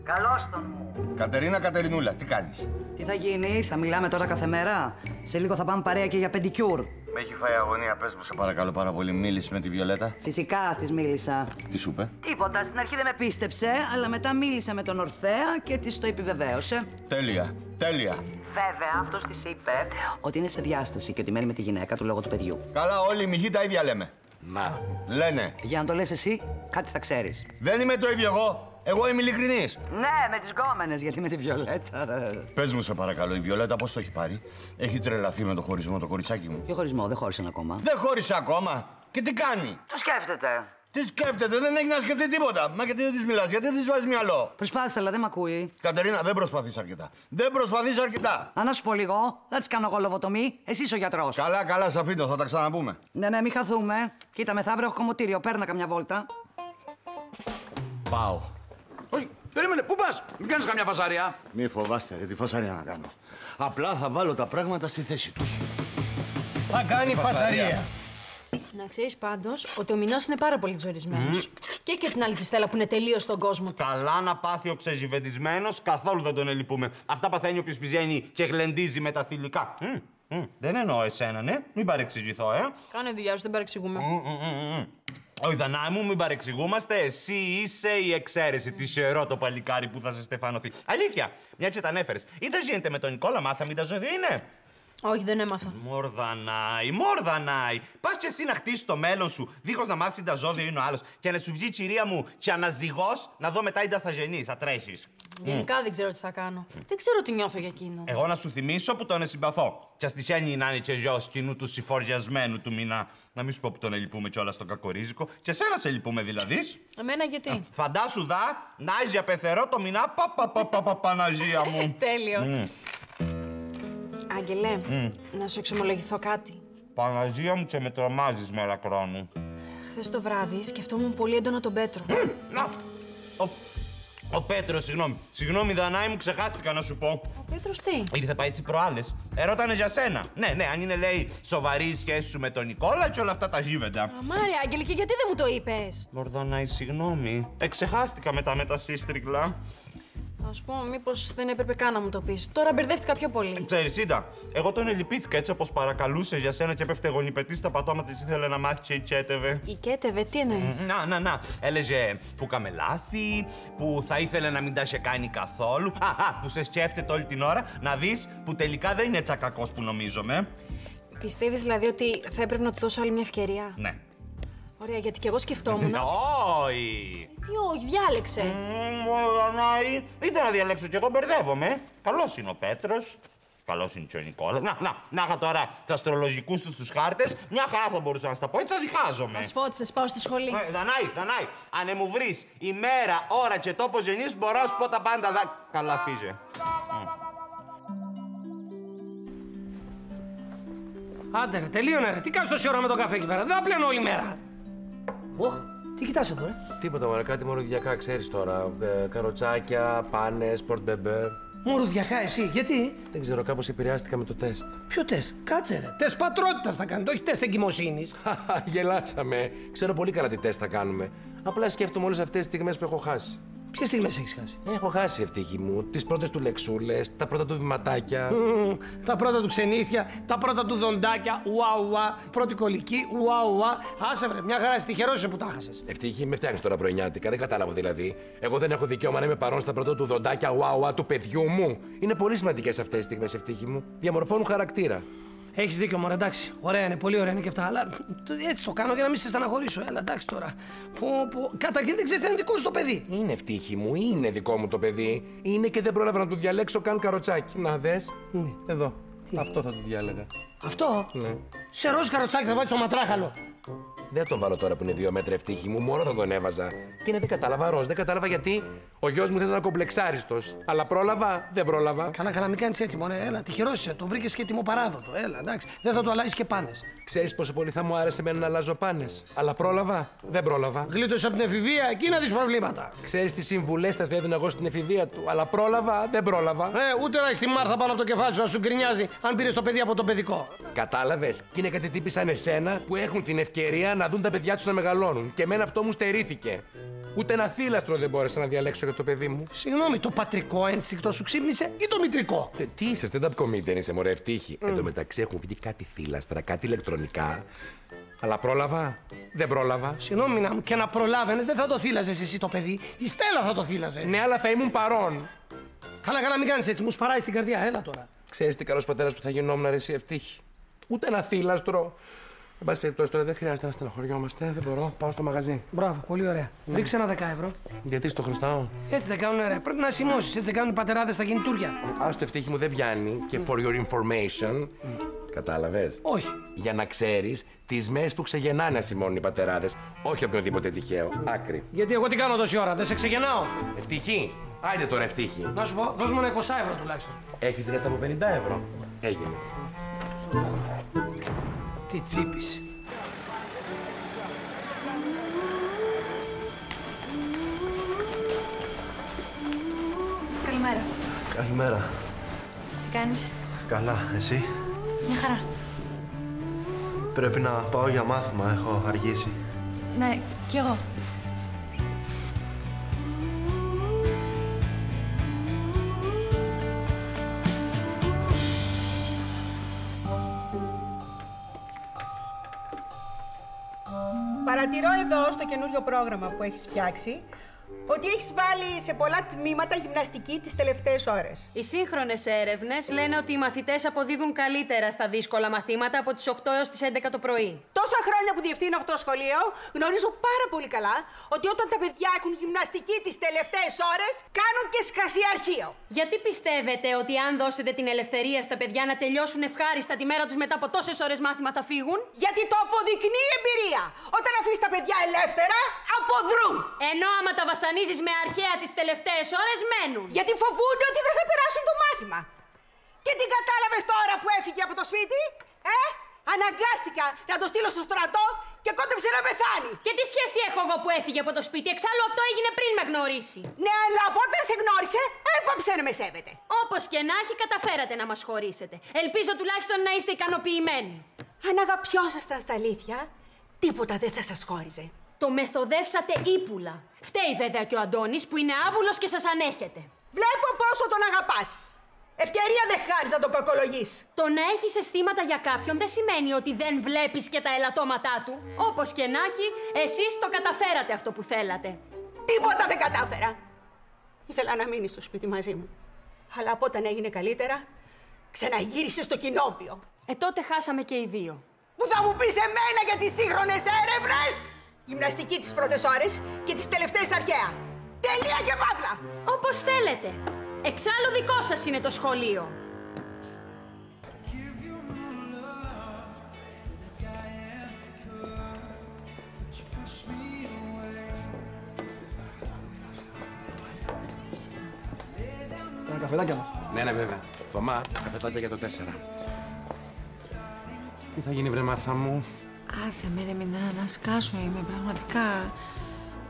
Καλώς τον μου. Κατερίνα Κατερινούλα, τι κάνεις; Τι θα γίνει, θα μιλάμε τώρα κάθε μέρα; Σε λίγο θα πάμε παρέα και για πεντικιούρ. Με έχει φάει αγωνία, πες μου σε παρακαλώ πάρα πολύ. Μίλησες με τη Βιολέτα. Φυσικά της μίλησα. Τι σου είπε; Τίποτα, στην αρχή δεν με πίστεψε, αλλά μετά μίλησε με τον Ορφέα και της το επιβεβαίωσε. Τέλεια, τέλεια. Βέβαια, αυτός της είπε ότι είναι σε διάσταση και ότι μένει με τη γυναίκα του λόγω του παιδιού. Καλά, όλοι οι μυχοί τα ίδια λέμε. Να. Λένε. Για να το λες εσύ, κάτι θα ξέρεις. Δεν είμαι το ίδιο εγώ. Εγώ είμαι ειλικρινής. Ναι, με τις γκόμενες, γιατί με τη Βιολέτα. ρε. Πες μου σε παρακαλώ, η Βιολέτα πώς το έχει πάρει; Έχει τρελαθεί με το χωρισμό το κοριτσάκι μου. Ποιο χωρισμό, δεν χώρισαν ακόμα; Δεν χώρισε ακόμα. Και τι κάνει; Το σκέφτεται. Τι σκέφτεται, δεν έχει να σκεφτεί τίποτα. Μα γιατί δεν της μιλάς, γιατί δεν της βάζεις μυαλό; Προσπάθησα, αλλά δεν με ακούει. Κατερίνα, δεν προσπαθείς αρκετά. Δεν προσπαθείς αρκετά. Α, να σου πω λίγο, θα της κάνω εγώ λοβοτομή. Εσύ είσαι ο γιατρός. Καλά, καλά, σε αφήνω, θα τα ξαναπούμε. Ναι, ναι, μην χαθούμε. Κοίτα, μεθαύριο έχω κομμωτήριο. Παίρνα καμιά βόλτα. Πάω. Όχι, περίμενε, πού πας, μην κάνεις καμιά φασαρία. Μη φοβάστε, ρε, τι φασαρία να κάνω. Απλά θα βάλω τα πράγματα στη θέση τους. Θα κάνει φασαρία. Να ξέρεις πάντως ότι ο Μινός είναι πάρα πολύ ζορισμένο. Και και την άλλη τη Στέλλα που είναι τελείως στον κόσμο της. Καλά να πάθει ο ξεζιβετισμένος, καθόλου δεν τον ελυπούμε. Αυτά παθαίνει όποιο πηγαίνει και γλεντίζει με τα θηλυκά. Μμ, μμ. Δεν εννοώ εσένα, ναι. Μην παρεξηγηθώ, ε. Κάνε δουλειά σου, δεν παρεξηγούμε. Όχι, Δανάη μου, μην παρεξηγούμαστε. Εσύ είσαι η εξαίρεση. Τυχερό το παλικάρι που θα σε στεφανωθεί. Αλήθεια, μια και τα ανέφερες. Ή δεν γίνεται με τον Νικόλα, μάθαμε τα ζωή είναι. Όχι, δεν έμαθα. Μορδανάη, μορδανάη. Πας και εσύ να χτίσει το μέλλον σου, δίχως να μάθεις τα ζώδια είναι ο άλλος. Και να σου βγει η κυρία μου και αναζυγός να δω μετά ή θα γεννεί, θα τρέχεις. Γενικά δεν ξέρω τι θα κάνω. Δεν ξέρω τι νιώθω για εκείνο. Εγώ να σου θυμίσω που τον συμπαθώ. Και αστυχαίνει να είναι και γιος κοινού του συφοριασμένου του μήνα. Να μην σου πω που τον ελυπούμε κιόλας στο κακορίζικο. Και σένα σε λυπούμε δηλαδή. Εμένα γιατί; Φαντάσου δα, να είσαι για πεθερό το μηνά. Πα, πα, πα, πα, πα, Παναγία μου. [laughs] Τέλειο. Μμ. Άγγελε, Μμ. να σου εξομολογηθώ κάτι. Παναγία μου και με τρομάζεις μέρα χρόνου. Χθες το βράδυ σκεφτόμουν πολύ έντονα τον Πέτρο. Να! Ο, ο Πέτρος, συγγνώμη. Συγγνώμη, Δανάη μου, ξεχάστηκα να σου πω. Ο Πέτρος τι; Ήρθε πάει έτσι προάλλε. Ερώτανε για σένα. Ναι, ναι, αν είναι, λέει, σοβαρή η σχέση σου με τον Νικόλα και όλα αυτά τα γίβεντα. Αμάρι, Άγγελε, και γιατί δεν μου το είπες; Λορδανάη, συγγνώμη. Εξεχάστηκα μετά με τα σύστρικλα. Θα σου πω, μήπως δεν έπρεπε καν να μου το πεις. Τώρα μπερδεύτηκα πιο πολύ. Ξέρεις, είδα. Εγώ τον ελυπήθηκα έτσι όπως παρακαλούσε για σένα και πέφτε γονιπετή στα πατώματα και ήθελε να μάθεις και η Κέτεβε. Η Κέτεβε, τι εννοείς; Να, να, να. Έλεγε που κάμε λάθη, που θα ήθελε να μην τα είχε κάνει καθόλου. Α, α, που σε σκέφτεται όλη την ώρα να δεις που τελικά δεν είναι τσακακός που νομίζομαι. Πιστεύεις δηλαδή ότι θα έπρεπε να του δώσω άλλη μια ευκαιρία; Ναι. Ωραία, γιατί και εγώ σκεφτόμουν. Όχι. Τι όχι, διάλεξε. Μωρανάη. Είτε να διαλέξω κι εγώ μπερδεύομαι. Καλός είναι ο Πέτρος. Καλός είναι και ο Νικόλας. Να, να, να είχα τώρα τους αστρολογικούς τους τους χάρτες. Μια χαρά θα μπορούσα να στα πω. Έτσι θα διχάζομαι. Μας φώτισες, πάω στη σχολή. Ε, Δανάη, Δανάη, αν μου βρεις ημέρα, ώρα και τόπο γεννής, μπορώ να σου πω τα πάντα. Δα... Καλά, φύγε. Άντε ρε, τελείωνε ρε. Τι κάνεις τόση ώρα με τον καφέ εκεί πέρα; Δεν θα πλένω όλη μέρα. Ω, τι κοιτάς εδώ ρε. Τίποτα, μωρέ, κάτι μωρουδιακά, ξέρεις τώρα. Ε, καροτσάκια, πάνες, πορτ μπεμπέ. Μωρουδιακά εσύ, γιατί; Δεν ξέρω, κάπως επηρεάστηκα με το τεστ. Ποιο τεστ, κάτσε ρε. Τεστ πατρότητας θα κάνετε, όχι τεστ εγκυμοσύνης. Γελάσαμε. Ξέρω πολύ καλά τι τεστ θα κάνουμε. Απλά σκέφτομαι όλες αυτές τις στιγμές που έχω χάσει. Ποιες στιγμές έχεις χάσει; Έχω χάσει ευτύχη μου. Τις πρώτες του λεξούλες, τα πρώτα του βηματάκια. Μμμ, τα πρώτα του ξενύχια, τα πρώτα του δοντάκια, ουα ουα, πρώτη κολική, ουα ουα. Άσε βρε, μια χαρά τυχερό που τα χάσε. Ευτύχη, με φτιάχνει τώρα πρωινιάτικα, δεν κατάλαβα δηλαδή. Εγώ δεν έχω δικαίωμα να είμαι παρόν στα πρώτα του δοντάκια, ουα ουα του παιδιού μου. Είναι πολύ σημαντικές αυτές οι στιγμές, ευτύχη μου. Διαμορφώνουν χαρακτήρα. Έχεις δίκιο, μωρέ, εντάξει. Ωραία είναι, πολύ ωραία είναι και αυτά. Αλλά το- έτσι το κάνω για να μην σε στεναχωρήσω. Έλα, εντάξει τώρα. Πω, πω. Καταρχήν δεν ξέρεις αν είναι δικό σου το παιδί. Είναι ευτύχη μου, είναι δικό μου το παιδί. Είναι και δεν πρόλαβα να του διαλέξω καν καροτσάκι. Να δες. Εδώ. Αυτό θα του διάλεγα. Αυτό; Ναι. Σε ροζ καροτσάκι θα βάλεις στο ματράχαλο. Δεν το βάλω τώρα που είναι δύο μέτρα ευτύχη μου, μόνο θα τον έβαζα. Και είναι δεν κατάλαβα ροζ, δεν κατάλαβα γιατί ο γιος μου δεν ήταν κομπλεξάριστος. Αλλά πρόλαβα, δεν πρόλαβα. Καλά, καλά, μην κάνεις έτσι, μωρέ. Έλα, τυχερό είσαι. Το βρήκες και τιμοπαράδοτο. Έλα, εντάξει. Δεν θα το αλλάζει και πάνες. Ξέρεις πόσο πολύ θα μου άρεσε εμένα να αλλάζω πάνες. Αλλά πρόλαβα, δεν πρόλαβα. Γλίτωσε από την εφηβεία, εκεί να δει προβλήματα. Ξέρεις τις συμβουλές θα του έδινα εγώ στην εφηβεία του. Αλλά πρόλαβα, δεν πρόλαβα. Ε, ούτε να έχεις τη Μάρθα πάνω από το κεφάλι σου να σου γκρινιάζει αν πήρες το παιδί από το παιδικό. Κατάλαβες. Και είναι κάτι τύποι σαν εσένα που έχουν την ευκαιρία να δουν τα παιδιά τους να μεγαλώνουν. Και εμένα αυτό μου στερήθηκε. Ούτε ένα θύλαστρο δεν μπόρεσα να διαλέξω για το παιδί μου. Συγγνώμη, το πατρικό ένστικτο σου ξύπνησε ή το μητρικό; Τε- Τι είσαι, stand-up comedian είσαι, μωρέ, ευτύχη. Εν τω μεταξύ έχουν βγει κάτι θύλαστρα, κάτι ηλεκτρονικά. Αλλά πρόλαβα, δεν πρόλαβα. Συγγνώμη να μου και να προλάβαινες, δεν θα το θύλαζες εσύ το παιδί. Η Στέλλα θα το θύλαζε. Ναι, αλλά θα ήμουν παρόν. Καλά, καλά, μην κάνεις έτσι. Μου σπαράει στην καρδιά, έλα τώρα. Ξέρεις τι καλός πατέρας που θα γινόμουν, ρε, εσύ ευτύχη. Ούτε ένα θύλαστρο. Εν πάση περιπτώσει, τώρα δεν χρειάζεται να στεναχωριόμαστε. Δεν μπορώ. Πάω στο μαγαζί. Μπράβο, πολύ ωραία. Ναι. Ρίξε ένα 10 ευρώ. Γιατί στο χρωστάω; Έτσι δεν κάνουν, ρε. Πρέπει να σημώσεις. Έτσι δεν κάνουν οι πατεράδες στα κινητούρια. Α το ευτύχη μου δεν πιάνει. Και for your information. Κατάλαβες; Όχι. Για να ξέρεις, τις μέρες που ξεγεννάνε σημώνουν οι πατεράδες. Όχι οποιονδήποτε τυχαίο. Άκρη. Γιατί εγώ τι κάνω τόση ώρα, δεν σε ξεγεννάω. Ευτυχή. Άιντε τώρα ευτύχη. Να σου πω, δώσ' μου ένα 20 ευρώ τουλάχιστον. Έχεις ρέστα από 50 ευρώ. Έγινε. Τι τσίπησε. Καλημέρα. Καλημέρα. Τι κάνεις; Καλά, εσύ; Μια χαρά. Πρέπει να πάω για μάθημα, έχω αργήσει. Ναι, κι εγώ. Παρατηρώ εδώ στο καινούριο πρόγραμμα που έχεις φτιάξει ότι έχεις βάλει σε πολλά τμήματα γυμναστική τις τελευταίες ώρες. Οι σύγχρονες έρευνες λένε ότι οι μαθητές αποδίδουν καλύτερα στα δύσκολα μαθήματα από τις 8 έως τις 11 το πρωί. Τόσα χρόνια που διευθύνω αυτό το σχολείο, γνωρίζω πάρα πολύ καλά ότι όταν τα παιδιά έχουν γυμναστική τις τελευταίες ώρες, κάνουν και σκασιαρχείο. Γιατί πιστεύετε ότι αν δώσετε την ελευθερία στα παιδιά να τελειώσουν ευχάριστα τη μέρα τους μετά από τόσες ώρες μάθημα θα φύγουν; Γιατί το αποδεικνύει η εμπειρία. Όταν αφήσεις τα παιδιά ελεύθερα, αποδρούν. Ενώ άμα τα βασανίζει με αρχαία τις τελευταίες ώρες, μένουν. Γιατί φοβούνται ότι δεν θα περάσουν το μάθημα. Και τι κατάλαβες τώρα που έφυγε από το σπίτι, ε; Αναγκάστηκα να το στείλω στο στρατό και κόντεψε να πεθάνει. Και τι σχέση έχω εγώ που έφυγε από το σπίτι, εξάλλου αυτό έγινε πριν με γνωρίσει. Ναι, αλλά από όταν σε γνώρισε, έπαψε να με σέβεται. Όπως και να έχει, καταφέρατε να μας χωρίσετε. Ελπίζω τουλάχιστον να είστε ικανοποιημένοι. Αν αγαπιόσασταν στα αλήθεια, τίποτα δεν θα σας χώριζε. Το μεθοδεύσατε ύπουλα. Φταίει βέβαια και ο Αντώνης που είναι άβουλος και σας ανέχεται. Βλέπω πόσο τον αγαπάς. Ευκαιρία δεν χάρης να τον κακολογείς. Το να έχεις αισθήματα για κάποιον δεν σημαίνει ότι δεν βλέπεις και τα ελαττώματά του. Όπως και να έχει, εσείς το καταφέρατε αυτό που θέλατε. Τίποτα δεν κατάφερα. Ήθελα να μείνεις στο σπίτι μαζί μου. Αλλά από όταν έγινε καλύτερα, ξαναγύρισες στο κοινόβιο. Ε, τότε χάσαμε και οι δύο. Που θα μου πεις εμένα για τις σύγχρονες έρευνες; Γυμναστική τις πρώτες ώρες και τις τελευταίες αρχαία. Τελεία και παύλα. Όπως θέλετε. Εξάλλου δικό σας είναι το σχολείο. Τα καφεδάκια μας. Ναι, ναι, βέβαια. Θωμά, καφετάκια για το 4. Τι θα γίνει, βρε Μάρθα μου; Άσε με ρε Μινά, να σκάσω είμαι πραγματικά.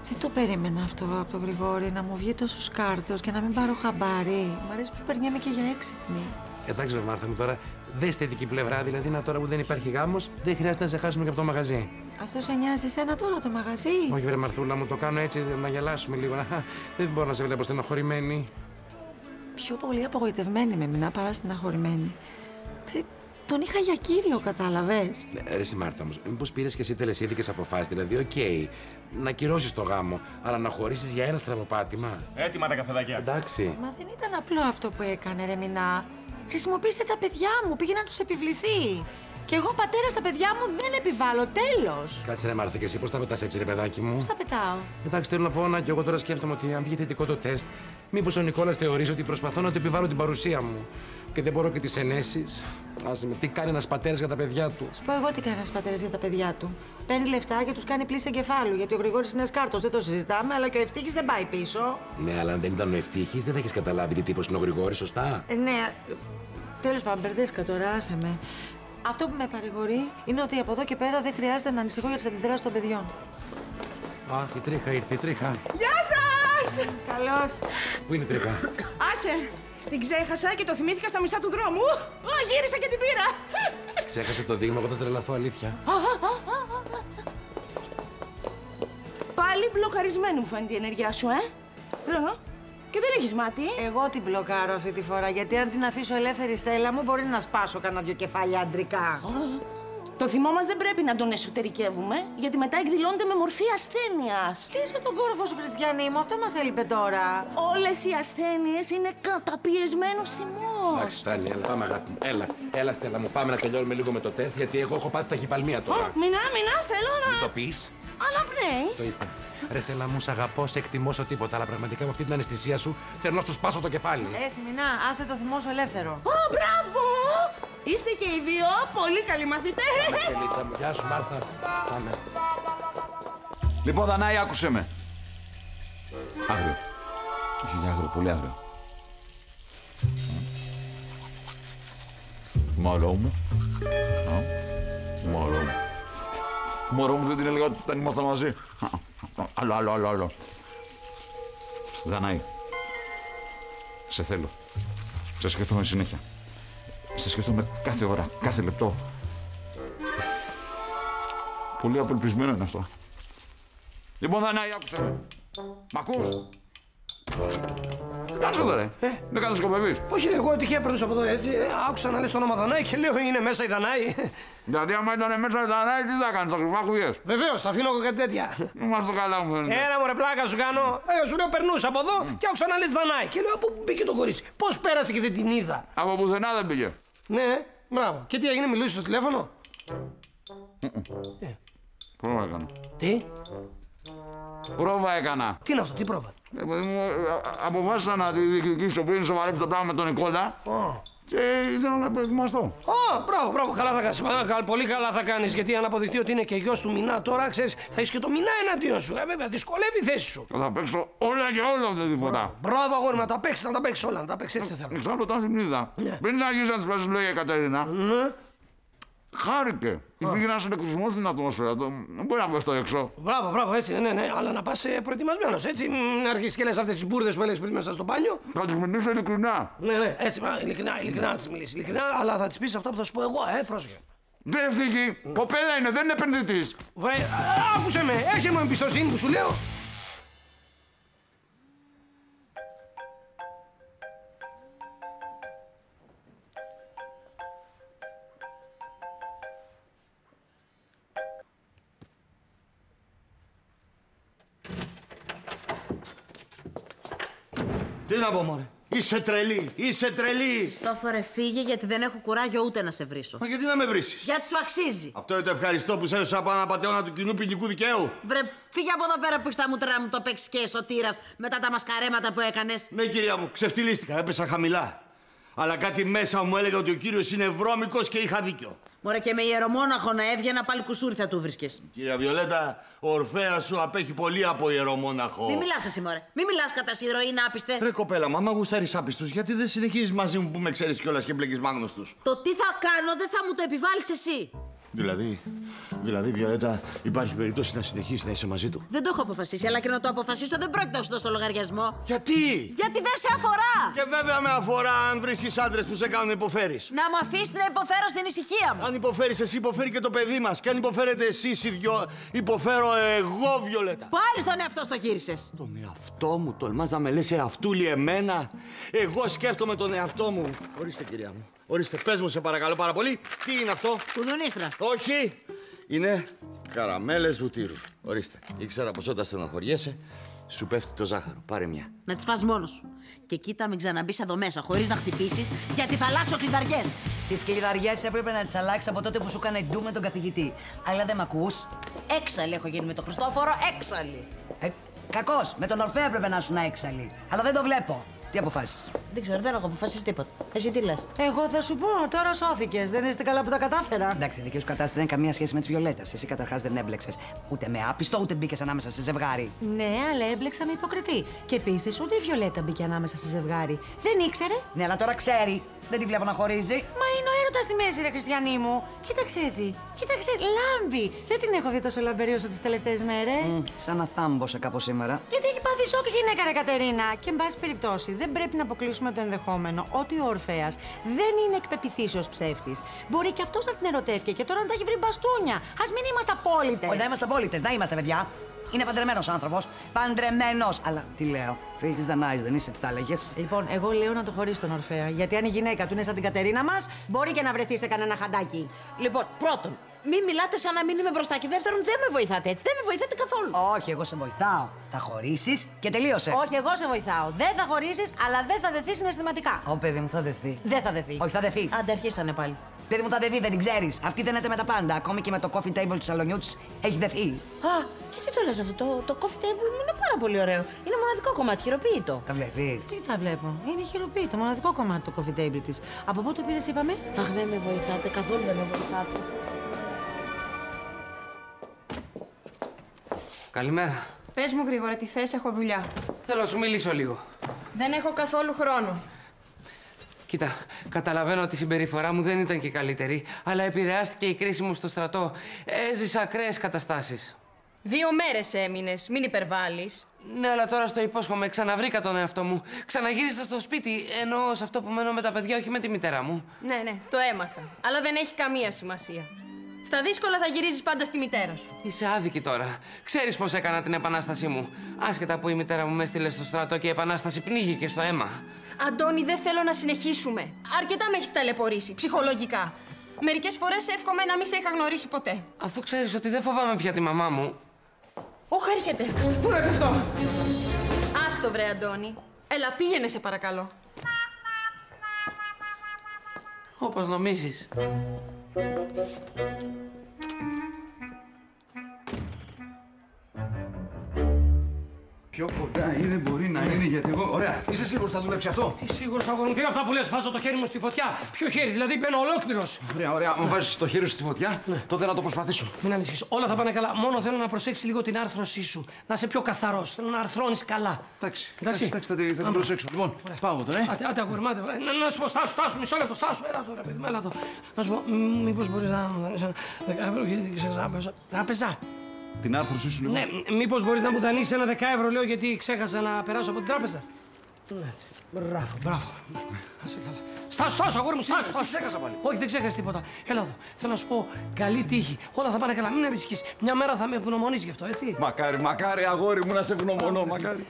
Δεν το περίμενα αυτό από τον Γρηγόρη, να μου βγει τόσο σκάρτος και να μην πάρω χαμπάρι. Μ' αρέσει που περνιέμαι και για έξυπνη. Εντάξει, βρε Μάρθα μου, τώρα Δε στη δική πλευρά, δηλαδή να τώρα που δεν υπάρχει γάμος, δεν χρειάζεται να σε χάσουμε και από το μαγαζί. Αυτός σε νοιάζει εσένα τώρα το μαγαζί; Όχι, βρε Μαρθούλα μου, το κάνω έτσι να γελάσουμε λίγο. Δεν μπορώ να σε βλέπω στενοχωρημένη. Πιο πολύ απογοητευμένη είμαι, Μηνά παρά στεναχωρημένη. Θε- Τον είχα για κύριο, κατάλαβες. Ε, Ρε εσύ, Μάρθα μου, μήπως πήρες και εσύ τελεσίδικες αποφάσεις. Δηλαδή, οκ, να ακυρώσεις το γάμο, αλλά να χωρίσεις για ένα στραβοπάτημα. Έτοιμα τα καφεδάκια. Εντάξει. Μα δεν ήταν απλό αυτό που έκανε, ρε Μηνά. Χρησιμοποίησε τα παιδιά μου, πήγε να τους επιβληθεί. Κι εγώ πατέρας στα παιδιά μου δεν επιβάλλω, τέλος. Κάτσε ρε Μάρθα και εσύ πώς τα πετάς έτσι, ρε παιδάκι μου; Τα πετάω; Εντάξει, θέλω να πω να και εγώ τώρα σκέφτομαι ότι αν βγει θετικό το τεστ, μήπως ο Νικόλας θεωρήσει ότι προσπαθώ να του επιβάλλω την παρουσία μου. Και δεν μπορώ και τις ενέσεις. Άσε με, τι κάνει ένας πατέρας για τα παιδιά του. Σου πω εγώ τι κάνει ένας πατέρας για τα παιδιά του. Παίρνει λεφτά και τους κάνει πλήση εγκεφάλου. Γιατί ο Γρηγόρης είναι σκάρτο, δεν το συζητάμε, αλλά και ο Ευτύχης δεν πάει πίσω. Ναι, αλλά αν δεν ήταν ο ευτύχης, δεν θα έχεις καταλάβει τι τύπος είναι ο Γρηγόρης, σωστά; Ε, ναι, τέλος πάντων, μπερδεύτηκα τώρα, άσε με. Αυτό που με παρηγορεί είναι ότι από εδώ και πέρα δεν χρειάζεται να ανησυχώ για τις αντιδράσεις των παιδιών. Αχ, η τρίχα ήρθε, η τρίχα. Γεια σας! Καλώς. Πού είναι η τρίχα; Άσε! Την ξέχασα και το θυμήθηκα στα μισά του δρόμου. Α, γύρισα και την πήρα. Ξέχασε το δείγμα, εγώ θα τρελαθώ, αλήθεια. Πάλι μπλοκαρισμένη μου φαίνεται η ενέργειά σου, ε. Λέω. Και δεν έχεις μάτι. Εγώ την μπλοκάρω αυτή τη φορά, γιατί αν την αφήσω ελεύθερη στέλα μου μπορεί να σπάσω κανένα δυο κεφάλια αντρικά. Το θυμό μας δεν πρέπει να τον εσωτερικεύουμε, γιατί μετά εκδηλώνεται με μορφή ασθένειας. Κλείσε τον κόροφο σου, Χριστιανή μου, αυτό μας έλειπε τώρα. Όλες οι ασθένειες είναι καταπιεσμένος θυμός. Εντάξει, φτάνει, έλα, πάμε αγάπη μου. Έλα, έλα, Στέλλα μου, πάμε να τελειώνουμε λίγο με το τεστ, γιατί εγώ έχω πάθει ταχυπαλμία τώρα. Μινά, μινά, θέλω Μην να... το πεις. Αναπνέεις. Το είπα. Ρε Στέλλα μου, σ' αγαπώ, σε εκτιμώ σε τίποτα, αλλά πραγματικά με αυτή την αναισθησία σου θέλω να σου σπάσω το κεφάλι. Έφη, Μινά, άσε το θυμό σου ελεύθερο. Ω, μπράβο! Είστε και οι δύο πολύ καλοί μαθητές. [laughs] Ελίτσα μου, γεια σου, Μάρθα. Πάμε. Λοιπόν, Δανάη, άκουσε με. Άγριο. Όχι για άγριο, πολύ άγριο. Μωρό μου. Α, Μωρό μου. Μωρό μου δεν την έλεγα όταν ήμασταν μαζί. Α, α, Άλλο, άλλο, άλλο, άλλο. Δανάη. Σε θέλω. Σε σκέφτομαι συνέχεια. Σε σκέφτομαι κάθε ώρα, κάθε λεπτό. Πολύ απελπισμένο είναι αυτό. Λοιπόν, Δανάη, άκουσε με. Μ' ακούς; Τι κάνεις εδώ, ρε. Δεν κάνεις σκοπεύεις. Όχι, ρε, εγώ τυχαία περνούσα από εδώ έτσι. ε, Άκουσα να λες το όνομα Δανάη και λέω είναι μέσα η Δανάη. Δηλαδή, άμα ήταν μέσα η Δανάη, τι θα κάνεις, θα κρυφάκουγες. Βεβαίως, θα αφήνω εγώ κάτι τέτοια. Είμαστε καλά, μου φαίνεται. Έλα, μωρέ, πλάκα σου κάνω. Ε, σου λέω περνούσα από εδώ και άκουσα να λες Δανάη. Και λέω από πού μπήκε το κορίτσι; Πώς πέρασε και δεν την είδα; Από πουθενά δεν πήγε. Ναι, μπράβο. Και τι έγινε, μιλούσες στο τηλέφωνο; Πρόβα έκανα. Τι; Πρόβα έκανα. Τι είναι αυτό, τι πρόβα; Ε, παιδί μου, ε, α- αποφάσισα να τη διεκδικήσω πριν σοβαρέψει το πράγμα με τον Νικόλα. Και ήθελα να προετοιμαστώ. Α, μπράβο, μπράβο, καλά θα κάνεις. Πολύ καλά θα κάνεις. Γιατί αν αποδειχτεί ότι είναι και γιος του Μινά τώρα, ξέρεις, θα έχει και το Μινά εναντίον σου. Ε, βέβαια, δυσκολεύει η θέση σου. Θα παίξω όλα και όλα αυτή τη φορά. Μπράβο, αγόρι, μου, να τα παίξεις, να τα παίξεις όλα. Να τα παίξεις έτσι θέλω. Εξάλλου όταν την είδα, πριν αρχίσει να τη πλάσει λόγια η Κατερίνα, χάρηκε. Υπήρχε ένας ηλεκτρισμό στην ατμόσφαιρα. Το... Δεν μπορεί να βγει στο έξω. Μπράβο, μπράβο, έτσι, ναι, ναι, ναι. Αλλά να πας προετοιμασμένος, έτσι. Μην αρχίσεις και λες αυτές τις μπουρδες που έλεγες πριν μέσα στο μπάνιο. Θα τη μιλήσω ειλικρινά. Ναι, ναι, έτσι, μα, ειλικρινά, ειλικρινά να τη μιλήσεις. Ειλικρινά, αλλά θα τη πεις αυτά που θα σου πω εγώ, ε, πρόσεχε. Δεν ευτυχεί. Κοπέλα είναι, δεν είναι επενδυτής. Βρε, α, άκουσε με, έχει μου εμπιστοσύνη που σου λέω. Τι να πω, μωρέ; Είσαι τρελή, είσαι τρελή. Στόφορε, φύγε γιατί δεν έχω κουράγιο ούτε να σε βρίσω. Μα γιατί να με βρίσει. Γιατί σου αξίζει. Αυτό είναι το ευχαριστώ που σε έδωσα από ένα πατεώνα του κοινού ποινικού δικαίου. Βρε, φύγε από εδώ πέρα που έχεις τα μούτρα να μου το παίξεις και σωτήρα μετά τα μασκαρέματα που έκανες. Ναι, κυρία μου, ξεφτυλίστηκα, έπεσα χαμηλά. Αλλά κάτι μέσα μου έλεγε ότι ο κύριος είναι βρώμικος και είχα δίκιο. Μωρέ και με ιερομόναχο να έβγαινα πάλι κουσούρι θα του βρίσκες. Κυρία Βιολέτα, ο Ορφέας σου απέχει πολύ από ιερομόναχο. Μην μιλάς εσύ, μωρέ. Μην μιλάς κατά σιδροή, να άπιστε. Ρε κοπέλα, μα άμα γουστάρεις άπιστους, γιατί δεν συνεχίζεις μαζί μου που με ξέρεις κιόλας και μπλέκεις μάγνος τους. Το τι θα κάνω δεν θα μου το επιβάλλεις εσύ. Δηλαδή, Δηλαδή, Βιολέτα, υπάρχει περίπτωση να συνεχίσεις να είσαι μαζί του. Δεν το έχω αποφασίσει, αλλά και να το αποφασίσω δεν πρόκειται να σου δώσω λογαριασμό. Γιατί; Γιατί δεν σε αφορά! Και βέβαια με αφορά αν βρίσκεις άντρες που σε κάνουν να υποφέρεις. Να μου αφήσεις να υποφέρω στην ησυχία μου. Αν υποφέρεις εσύ, υποφέρει και το παιδί μας. Και αν υποφέρετε εσείς οι δυο, υποφέρω εγώ, Βιολέτα. Πάλι στον εαυτό στο γύρισες. Τον εαυτό μου, τολμάς να με λες εαυτούλη εμένα. Εγώ σκέφτομαι τον εαυτό μου. Ορίστε, κυρία μου. Ορίστε, πες μου, σε παρακαλώ πάρα πολύ. Τι είναι αυτό; Κουδουνίστρα. Όχι. Είναι καραμέλες βουτύρου. Ορίστε. Ήξερα πως όταν στενοχωριέσαι, σου πέφτει το ζάχαρο. Πάρε μια. Να τις φας μόνος σου. Και κοίτα, μην ξαναμπείς εδώ μέσα χωρίς να χτυπήσεις, γιατί θα αλλάξω κλειδαριές. Τις κλειδαριές έπρεπε να τις αλλάξεις από τότε που σου έκανε ντου με τον καθηγητή. Αλλά δεν με ακούς. Έξαλλη έχω γίνει με τον Χριστόφορο, έξαλλη. Ε, Κακός. Με τον Ορφέα έπρεπε να ήσουν έξαλλη. Αλλά δεν το βλέπω. Τι αποφάσισε. Δεν ξέρω, δεν έχω αποφασίσει τίποτα. Εσύ τι λες; Εγώ θα σου πω, τώρα σώθηκες. Δεν είστε καλά που τα κατάφερα. Εντάξει, η δική σου κατάσταση δεν έχει καμία σχέση με τις Βιολέτας. Εσύ καταρχάς δεν έμπλεξες ούτε με άπιστο, ούτε μπήκες ανάμεσα σε ζευγάρι. Ναι, αλλά έμπλεξα με υποκριτή. Και επίσης ούτε η Βιολέτα μπήκε ανάμεσα σε ζευγάρι. Δεν ήξερε. Ναι, αλλά τώρα ξέρει. Δεν τη βλέπω να χωρίζει. Μα είναι ο έρωτας στη μέση, ρε Χριστιανή μου. Κοίταξε τη. Κοίταξε, λάμπει. Δεν την έχω δει τόσο λαμπερή όσο τις τελευταίες μέρες. Μμ, σαν να θάμπωσε κάπως σήμερα. Γιατί έχει πάθει σοκ η γυναίκα, ρε Κατερίνα. Και εν πάση περιπτώσει, δεν πρέπει να αποκλείσουμε το ενδεχόμενο ότι ο Ορφαία δεν είναι εκπεπιθήσεω ψεύτης. Μπορεί και αυτός να την ερωτεύει και τώρα να τα έχει βρει μπαστούνια. Α μην είμαστε απόλυτες. Όχι, να είμαστε απόλυτες. Να είμαστε, παιδιά. Είναι παντρεμένος άνθρωπος. Παντρεμένος. Αλλά τι λέω. Φίλη της Δανάης, δεν είσαι, τι τα έλεγε. Λοιπόν, εγώ λέω να το χωρίσει τον Ορφαία. Γιατί αν η γυναίκα του είναι σαν την Κατερίνα μας, μπορεί και να βρεθεί σε κανένα χαντάκι. Λοιπόν, πρώτον, μην μιλάτε σαν να μην είμαι μπροστά. Και δεύτερον, δεν με βοηθάτε έτσι. Δεν με βοηθάτε καθόλου. Όχι, εγώ σε βοηθάω. Θα χωρίσεις και τελείωσε. Όχι, εγώ σε βοηθάω. Δεν θα χωρίσεις, αλλά δεν θα δεθεί συναισθηματικά. Ω, παιδί μου, θα δεθεί. Δεν θα δεθεί. Όχι, θα δεθεί. Άντε, αρχίσανε πάλι. Παιδί μου, θα δεθεί, δεν την ξέρεις. Αυτή δεν με τα πάντα. Ακόμη και με το coffee table του σαλονιού τη έχει δεθεί. Α, και τι το λες αυτό, το, το coffee table μου είναι πάρα πολύ ωραίο. Είναι μοναδικό κομμάτι, χειροποίητο. Τα βλέπεις; Τι τα βλέπω; Είναι χειροποίητο, μοναδικό κομμάτι το coffee table της. Από πού το πήρες, είπαμε; Αχ, δεν με βοηθάτε, καθόλου δεν με βοηθάτε. Καλημέρα. Πες μου γρήγορα τι θες, έχω δουλειά. Θέλω να σου μιλήσω λίγο. Δεν έχω καθόλου χρόνο. Κοίτα, καταλαβαίνω ότι η συμπεριφορά μου δεν ήταν και η καλύτερη, αλλά επηρεάστηκε η κρίση μου στο στρατό. Έζησα ακραίες καταστάσεις. Δύο μέρες έμεινες, μην υπερβάλλεις. Ναι, αλλά τώρα στο υπόσχομαι, ξαναβρήκα τον εαυτό μου. Ξαναγύρισα στο σπίτι, ενώ σε αυτό που μένω με τα παιδιά, όχι με τη μητέρα μου. Ναι, ναι, το έμαθα. Αλλά δεν έχει καμία σημασία. Στα δύσκολα θα γυρίζεις πάντα στη μητέρα σου. Είσαι άδικη τώρα. Ξέρεις πώς έκανα την επανάστασή μου. Άσχετα που η μητέρα μου με έστειλε στο στρατό και η επανάσταση πνίγηκε στο αίμα. Αντώνη, δεν θέλω να συνεχίσουμε. Αρκετά με έχεις ταλαιπωρήσει, ψυχολογικά. Μερικές φορές εύχομαι να μην σε είχα γνωρίσει ποτέ. Αφού ξέρεις ότι δεν φοβάμαι πια τη μαμά μου. Όχι, έρχεται. Πού είναι αυτό. Άστο, βρε, Αντώνη. Έλα, πήγαινε, σε παρακαλώ. Όπως νομίζεις. Πιο κοντά είναι, μπορεί να είναι, γιατί εγώ. Ωραία, είσαι σίγουρο θα δουλέψει αυτό. Τι σίγουρο αγόρι μου, τι είναι αυτά που λε, βάζω το χέρι μου στη φωτιά. Ποιο χέρι, δηλαδή μπαίνω ολόκληρο. Ωραία, ωραία. Αν βάζει το χέρι σου στη φωτιά, τότε να το προσπαθήσω. Μην ανησυχεί, όλα θα πάνε καλά. Μόνο θέλω να προσέξει λίγο την άρθρωσή σου. Να είσαι πιο καθαρό. Θέλω να αρθρώνει καλά. Εντάξει, εντάξει, εντάξει, θα, τη- θα την προσέξω. Λοιπόν, πάω τώρα, ε. Άντε, άντε, αγόρι, μάτε. Να, να σου πω, στάσου, στάσου, μισό λεπτό, στάσου. Έλα εδώ, ρε παιδί μου, έλα εδώ. Να σου πω, μήπω μπορεί να μου δανείσει ένα δεκαευρώ γιατί ξέχασα να παίζω. Τράπεζα. Την άρθρωσή σου, λοιπόν. Ναι, μήπως μπορείς να μου δανείσει ένα δεκάευρο, λέω, γιατί ξέχασα να περάσω από την τράπεζα. Ναι. Μπράβο, μπράβο. Να σε καλά. Στάσου, στάσου, αγόρι μου, στάσου. στάσου. ξέχασα πάλι. Όχι, δεν ξέχασες τίποτα. Έλα εδώ. Θέλω να σου πω καλή τύχη. Όλα θα πάνε καλά. Μην ανησυχείς. Μια μέρα θα με ευγνωμονείς γι' αυτό, έτσι. Μακάρι, μακάρι, αγόρι μου να σε ευγνωμονώ, μακάρι.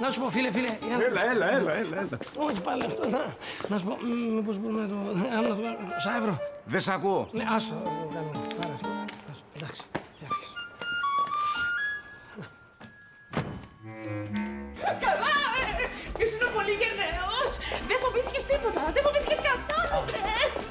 Να σου πω, φίλε, φίλε. για να- Έλα, έλα, έλα, έλα. έλα. Όχι πάλι αυτό. Να, να σου πω, μήπως μπορούμε να το. Να το κάνουμε. 20 ευρώ. Δεν σ' ακούω. Ναι, άστο. το κάνουμε. Πάρε αυτό. Άστο. Εντάξει. Καλά, ε! Ήσουν πολύ γενναίος. Δεν φοβήθηκες τίποτα. Δεν φοβήθηκες καθόλου, ε!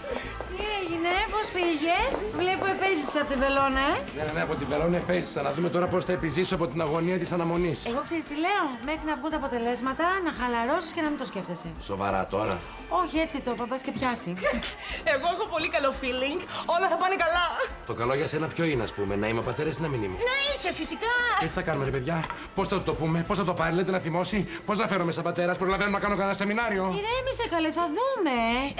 Τι έγινε, πώ πήγε. Βλέπω επέζησες από την βελόνα, ε. Ναι, ναι, από την Βερόνα επέζησα. Να δούμε τώρα πώς θα επιζήσω από την αγωνία της αναμονής. Εγώ ξέρεις τι λέω. Μέχρι να βγουν τα αποτελέσματα, να χαλαρώσεις και να μην το σκέφτεσαι. Σοβαρά τώρα. Όχι, έτσι το είπα, πας και πιάσει. [laughs] Εγώ έχω πολύ καλό feeling. Όλα θα πάνε καλά. Το καλό για σένα ποιο είναι, ας πούμε, να είμαι πατέρας ή να μην είμαι; Να είσαι, φυσικά. Τι θα κάνουμε, ρε παιδιά, πώς θα το πούμε, πώς θα το πάρει, λέτε να θυμώσει, πώς να φέρομαι σαν πατέρας, προλαβαίνω να κάνω κανένα σεμινάριο; Ηρέμησε καλέ, θα δούμε.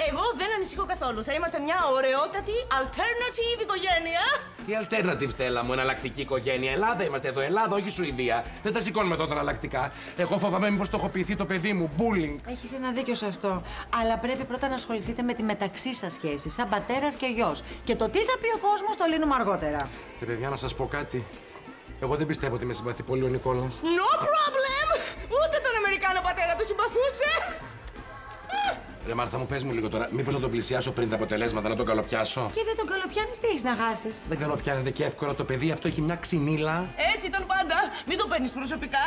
Εγώ δεν ανησυχώ καθόλου. Θα είμαστε μια ωραιότατη alternative οικογένεια. Τι alternative, Στέλλα μου, εναλλακτική οικογένεια; Ελλάδα είμαστε εδώ, Ελλάδα, όχι Σουηδία. Δεν τα σηκώνουμε εδώ τα εναλλακτικά. Εγώ φοβάμαι μήπως το έχω ποιηθεί το παιδί μου. Bullying. Έχεις ένα δίκιο σε αυτό. Αλλά πρέπει πρώτα να ασχοληθείτε με τη μεταξύ σας σχέση, σαν πατέρας και γιος. Και το τι θα πει ο κόσμος το λύνουμε αργότερα. Και παιδιά, να σας πω κάτι. Εγώ δεν πιστεύω ότι με συμπαθεί πολύ ο Νικόλας. No problem! Ούτε τον Αμερικάνο πατέρα του συμπαθούσε. Ρε Μάρθα μου, πες μου λίγο τώρα, μήπως να τον πλησιάσω πριν τα αποτελέσματα, να τον καλοπιάσω; Και δεν τον καλοπιάνεις, τι έχεις να χάσει. Δεν καλοπιάνεται και εύκολα το παιδί, αυτό έχει μια ξυνήλα. Έτσι ήταν πάντα. Μην το παίρνεις προσωπικά.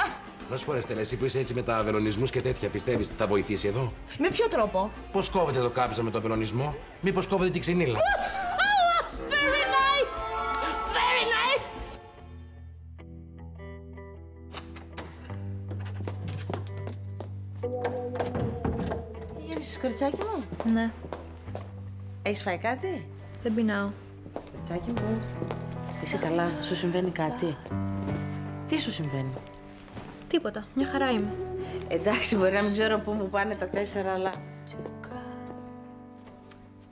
Να σου πω, ρε Στέλλα, εσύ που είσαι έτσι με τα βελονισμούς και τέτοια, πιστεύεις θα βοηθήσει εδώ; Με ποιο τρόπο; Πώς κόβεται το κάψα με το βελονισμό, Μήπως κόβεται τη ξυνήλα; Very nice! Very nice! Γύρισες κοριτσάκι μου; Ναι. Έχεις φάει κάτι; Δεν πεινάω. Κοριτσάκι μου. Είσαι καλά. Σου συμβαίνει κάτι; Τι σου συμβαίνει; Τίποτα. Μια χαρά είμαι. Εντάξει, μπορεί να μην ξέρω πού μου πάνε τα τέσσερα, αλλά...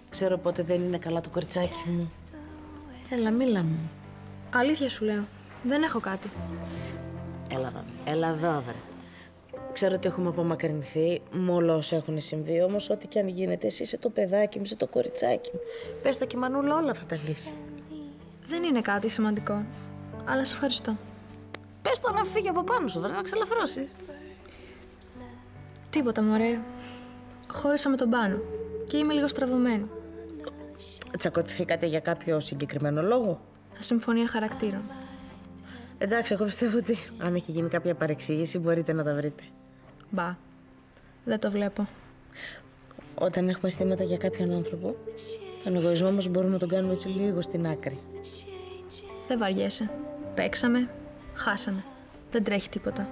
Ξέρω πότε δεν είναι καλά το κοριτσάκι μου. Έλα, μίλα μου. Αλήθεια σου λέω. Δεν έχω κάτι. Έλα εδώ. Έλα εδώ, βρε. Ξέρω ότι έχουμε απομακρυνθεί με όλα όσα έχουν συμβεί, όμως ό,τι και αν γίνεται, εσύ είσαι το παιδάκι μου, είσαι το κοριτσάκι μου. Πες τα και η Μανούλα όλα θα τα λύσεις. Δεν είναι κάτι σημαντικό. Αλλά σε ευχαριστώ. Πες το να φύγει από πάνω σου, βρε, να ξελαφρώσεις. Τίποτα, μωρέ. Χώρισα με τον πάνω. Και είμαι λίγο στραβωμένη. Τσακωτηθήκατε για κάποιο συγκεκριμένο λόγο; Ασυμφωνία χαρακτήρων. Εντάξει, εγώ πιστεύω ότι αν έχει γίνει κάποια παρεξήγηση μπορείτε να τα βρείτε. Μπα. Δεν το βλέπω. Όταν έχουμε αισθήματα για κάποιον άνθρωπο, τον εγωισμό μας μπορούμε να τον κάνουμε έτσι λίγο στην άκρη. Δεν βαριέσαι. Παίξαμε, χάσαμε. Δεν τρέχει τίποτα.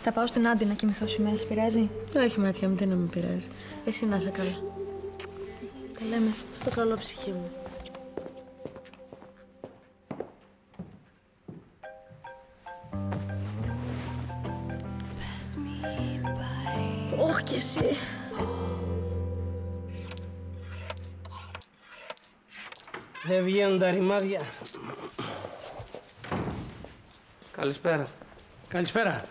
Θα πάω στην Άντι να κοιμηθώ σήμερα, σε πειράζει; Όχι, μάτια μου, δεν να με πειράζει. Εσύ να είσαι καλά. Τα λέμε. Στο καλό ψυχή μου. Όχι κι εσύ. Δεν βγαίνουν τα ρημάδια. Καλησπέρα. Καλησπέρα.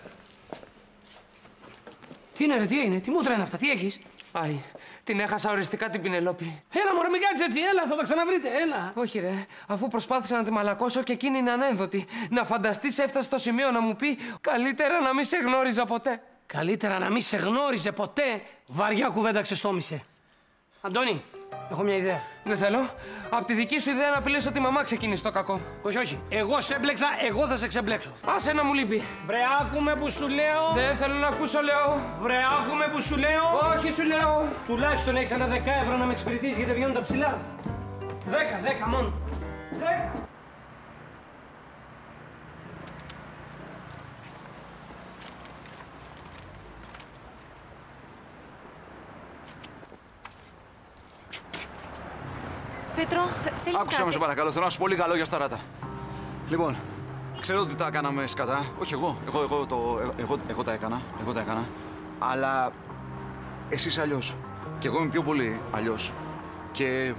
Τι είναι ρε, τι είναι, τι μούτρα είναι αυτά, τι έχεις; Άι, την έχασα οριστικά την Πινελόπη. Έλα μωρέ, μην κάνεις έτσι, έλα, θα τα ξαναβρείτε, έλα. Όχι ρε, αφού προσπάθησα να τη μαλακώσω και εκείνη είναι ανένδοτη. Να φανταστείς έφτασε στο σημείο να μου πει καλύτερα να μην σε γνώριζα ποτέ. Καλύτερα να μην σε γνώριζε ποτέ. Βαριά κουβέντα ξεστόμησε. Αντώνη, έχω μια ιδέα. Δεν θέλω. Απ' τη δική σου ιδέα να απειλήσω τη μαμά ξεκίνησε το κακό. Όχι, όχι. Εγώ σε έμπλεξα, εγώ θα σε ξεμπλέξω. Άσε να μου λείπει. Βρε, άκουμε που σου λέω. Δεν θέλω να ακούσω, λέω. Βρε, άκουμε που σου λέω. Όχι, σου λέω. Τουλάχιστον έχεις ένα 10 ευρώ να με εξυπηρετήσεις γιατί βγαίνουν τα ψηλά. 10, 10 μόνο. 10. Πέτρο, θε, θέλεις Άκουσα κάτι; με, σε παρακαλώ. Θέλω να σου πω λίγα λόγια στα ράτα. Λοιπόν, ξέρω ότι τα κάναμε σκατά. Όχι εγώ. Εγώ, εγώ, το, εγώ, εγώ τα έκανα. Εγώ τα έκανα. Αλλά εσύ είσαι αλλιώς. Και εγώ είμαι πιο πολύ αλλιώς. Και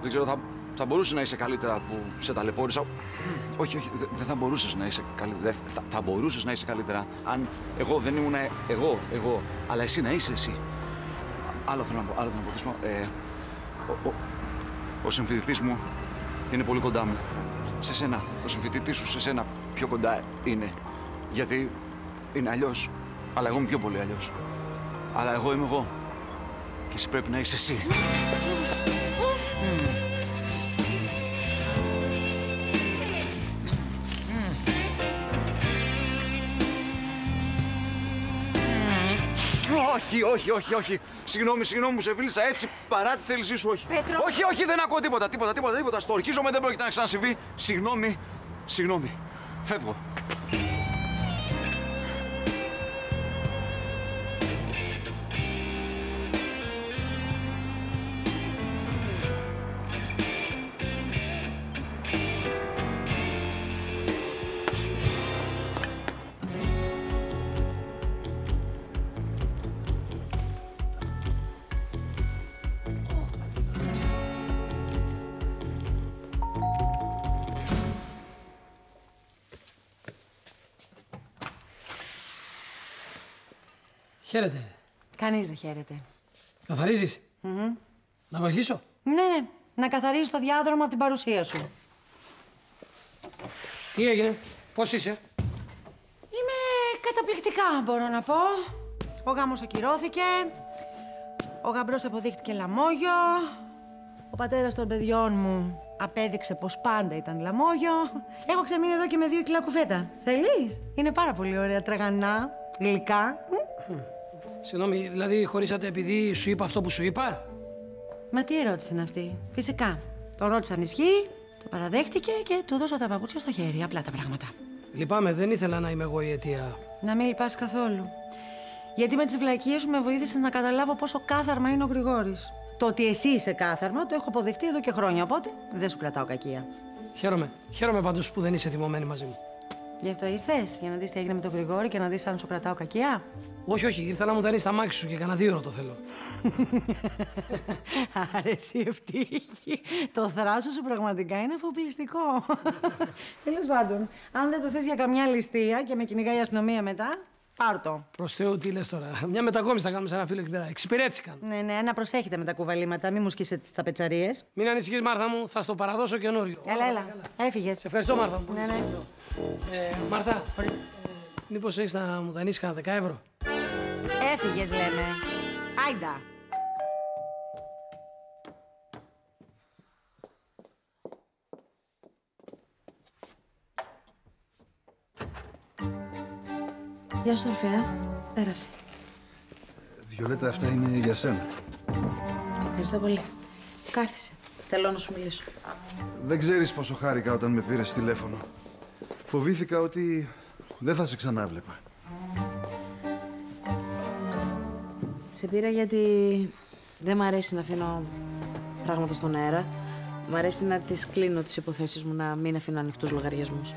δεν ξέρω, θα, θα μπορούσε να είσαι καλύτερα που σε ταλαιπώρησα. Όχι, όχι, δε- δεν θα μπορούσες να είσαι καλύτερα. Δεν- Θα, θα μπορούσες να είσαι καλύτερα αν εγώ δεν ήμουν εγώ, εγώ, αλλά εσύ να είσαι εσύ. Άλλο θέλω να πω, άλλο θέλω να πω. Θες να πω, Ε, ο, ο, ο συμφοιτητής μου είναι πολύ κοντά μου. Σε σένα, ο συμφοιτητής σου σε σένα πιο κοντά είναι. Γιατί είναι αλλιώς. Αλλά εγώ είμαι πιο πολύ αλλιώς. Αλλά εγώ είμαι εγώ. Και εσύ πρέπει να είσαι εσύ. Όχι, όχι, όχι, όχι. Συγγνώμη, συγγνώμη που σε φίλησα έτσι παρά τη θέλησή σου, όχι. Πέτρο. Όχι, όχι, δεν ακούω τίποτα, τίποτα, τίποτα, τίποτα. Στο ορκίζομαι, δεν πρόκειται να ξανασυμβεί. Συγγνώμη, συγγνώμη. Φεύγω. Χαίρετε; Κανείς δεν χαίρεται. Καθαρίζεις; Μμμ. Να βοηθήσω; Ναι, ναι. Να καθαρίζεις το διάδρομο από την παρουσία σου. Τι έγινε, πώς είσαι; Είμαι καταπληκτικά, μπορώ να πω. Ο γάμος ακυρώθηκε. Ο γαμπρός αποδείχτηκε λαμόγιο. Ο πατέρας των παιδιών μου απέδειξε πως πάντα ήταν λαμόγιο. Έχω ξεμείνει εδώ και με δύο κιλά κουφέτα. Θέλεις; Είναι πάρα πολύ ωραία, τραγανά, γλυκά. Συγγνώμη, δηλαδή χωρίσατε επειδή σου είπα αυτό που σου είπα; Μα τι ερώτηση είναι αυτή; Φυσικά. Τον ρώτησα αν ισχύει, το παραδέχτηκε και του δώσα τα παπούτσια στο χέρι. Απλά τα πράγματα. Λυπάμαι, δεν ήθελα να είμαι εγώ η αιτία. Να μην λυπάς καθόλου. Γιατί με τις βλακίες σου με βοήθησες να καταλάβω πόσο κάθαρμα είναι ο Γρηγόρης. Το ότι εσύ είσαι κάθαρμα το έχω αποδεχτεί εδώ και χρόνια, οπότε δεν σου κρατάω κακία. Χαίρομαι. Χαίρομαι πάντως που δεν είσαι θυμωμένη μαζί μου. Γι' αυτό ήρθες, για να δεις τι έγινε με τον Γρηγόρη και να δεις αν σου κρατάω κακία; Όχι, όχι, ήρθα να μου δανείς τα μάξι σου και κανένα δύο ώρα το θέλω. [laughs] Άρεσε ευτύχη. Το θράσο σου πραγματικά είναι αφοπλιστικό. [laughs] Τέλος πάντων, αν δεν το θες για καμιά ληστεία και με κυνηγάει η αστυνομία μετά, πάρ' το. Προς Θεού, τι λες τώρα; Μια μετακόμιση θα κάνουμε σε ένα φίλο εκεί πέρα. Εξυπηρέτηση κάνω. Ναι, ναι, να προσέχετε με τα κουβαλήματα, μην μου σκίσετε τα πετσαρίε. Μην ανησυχείς, Μάρθα μου, θα στο παραδώσω καινούριο. Έλα, έλα. Έφυγες. Σε ευχαριστώ, Μάρθα μου. Ναι, ναι. Ε, Μάρθα, ε, μήπως έχεις να μου δανείσει κανένα 10 ευρώ; Έφυγες, λέμε. Άιντα. Γεια σου, Ορφέα. Πέρασε. Βιολέτα, αυτά είναι για σένα. Ευχαριστώ πολύ. Κάθισε. Θέλω να σου μιλήσω. Δεν ξέρεις πόσο χάρηκα όταν με πήρες τηλέφωνο. Φοβήθηκα ότι δεν θα σε ξανά βλέπα. Σε πήρα γιατί δεν μ' αρέσει να αφήνω πράγματα στον αέρα. Μ' αρέσει να τις κλείνω τις υποθέσεις μου, να μην αφήνω ανοιχτούς λογαριασμούς.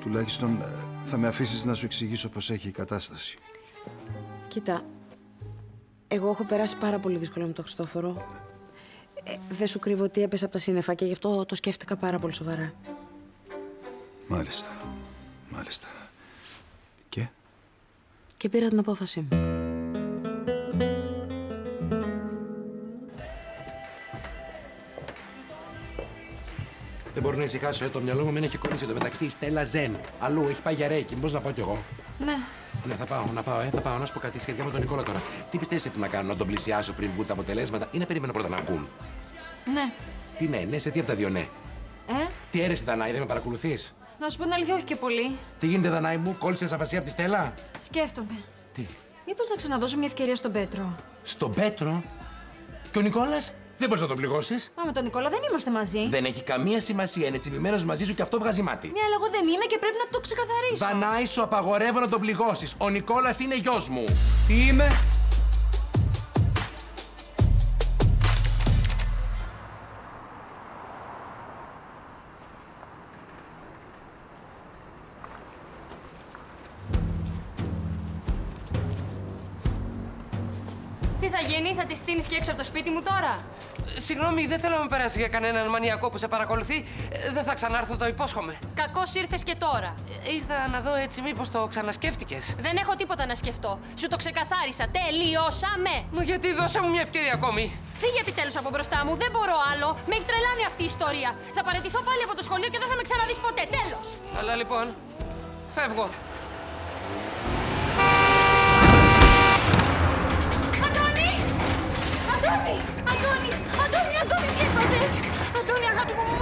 Τουλάχιστον ε, θα με αφήσεις να σου εξηγήσω πώς έχει η κατάσταση. Κοίτα, εγώ έχω περάσει πάρα πολύ δύσκολα με τον Χριστόφορο. Ε, δεν σου κρύβω ότι έπεσα από τα σύννεφα και γι' αυτό το σκέφτηκα πάρα πολύ σοβαρά. Μάλιστα. Μάλιστα. Και; Και πήρα την απόφαση μου. Δεν μπορώ να ησυχάσω, ε. το μυαλό μου μην έχει κολλήσει. Το μεταξύ η Στέλλα Ζεν. Αλλού έχει πάει για ρέικι. Πώ να πάω κι εγώ; Ναι. Ναι, θα πάω, να πάω, ε. Θα πάω να σου πω κάτι σχετικά με τον Νικόλα τώρα. Τι πιστεύεις ότι να κάνω, να τον πλησιάσω πριν βγουν τα αποτελέσματα ή να περιμένω πρώτα να βγουν; Ναι. Τι ναι, ναι, σε τι από τα δύο ναι; Ε, Τι αίρεση, Δανάη, δεν με παρακολουθείς; Να σου πω την αλήθεια, όχι και πολύ. Τι γίνεται, Δανάη μου, κόλλησες αφασία από τη Στέλλα; Σκέφτομαι. Τι; Μήπως να ξαναδώσω μια ευκαιρία στον Πέτρο; Στον Πέτρο; Και ο Νικόλας; Δεν μπορείς να τον πληγώσεις. Μα με τον Νικόλα δεν είμαστε μαζί. Δεν έχει καμία σημασία. Είναι τσιμπημένο μαζί σου και αυτό βγάζει μάτι. Ναι, αλλά εγώ δεν είμαι και πρέπει να το ξεκαθαρίσω. Δανάη, σου απαγορεύω να τον πληγώσεις. Ο Νικόλας είναι γιος μου. Τι είμαι. Σπίτι μου τώρα. Συγγνώμη, δεν θέλω να με περάσει για κανέναν μανιακό που σε παρακολουθεί. Ε, Δεν θα ξανάρθω, το υπόσχομαι. Κακώς ήρθες και τώρα. Ε, Ήρθα να δω έτσι, μήπως το ξανασκέφτηκες. Δεν έχω τίποτα να σκεφτώ. Σου το ξεκαθάρισα. Τελειώσαμε. Μα γιατί δώσε μου μια ευκαιρία ακόμη. Φύγε επιτέλους από μπροστά μου. Δεν μπορώ άλλο. Με έχει τρελάνει αυτή η ιστορία. Θα παραιτηθώ πάλι από το σχολείο και δεν θα με ξαναδείς ποτέ. Τέλος. Αλλά λοιπόν, φεύγω. Aduh, ini angkat tubuhmu.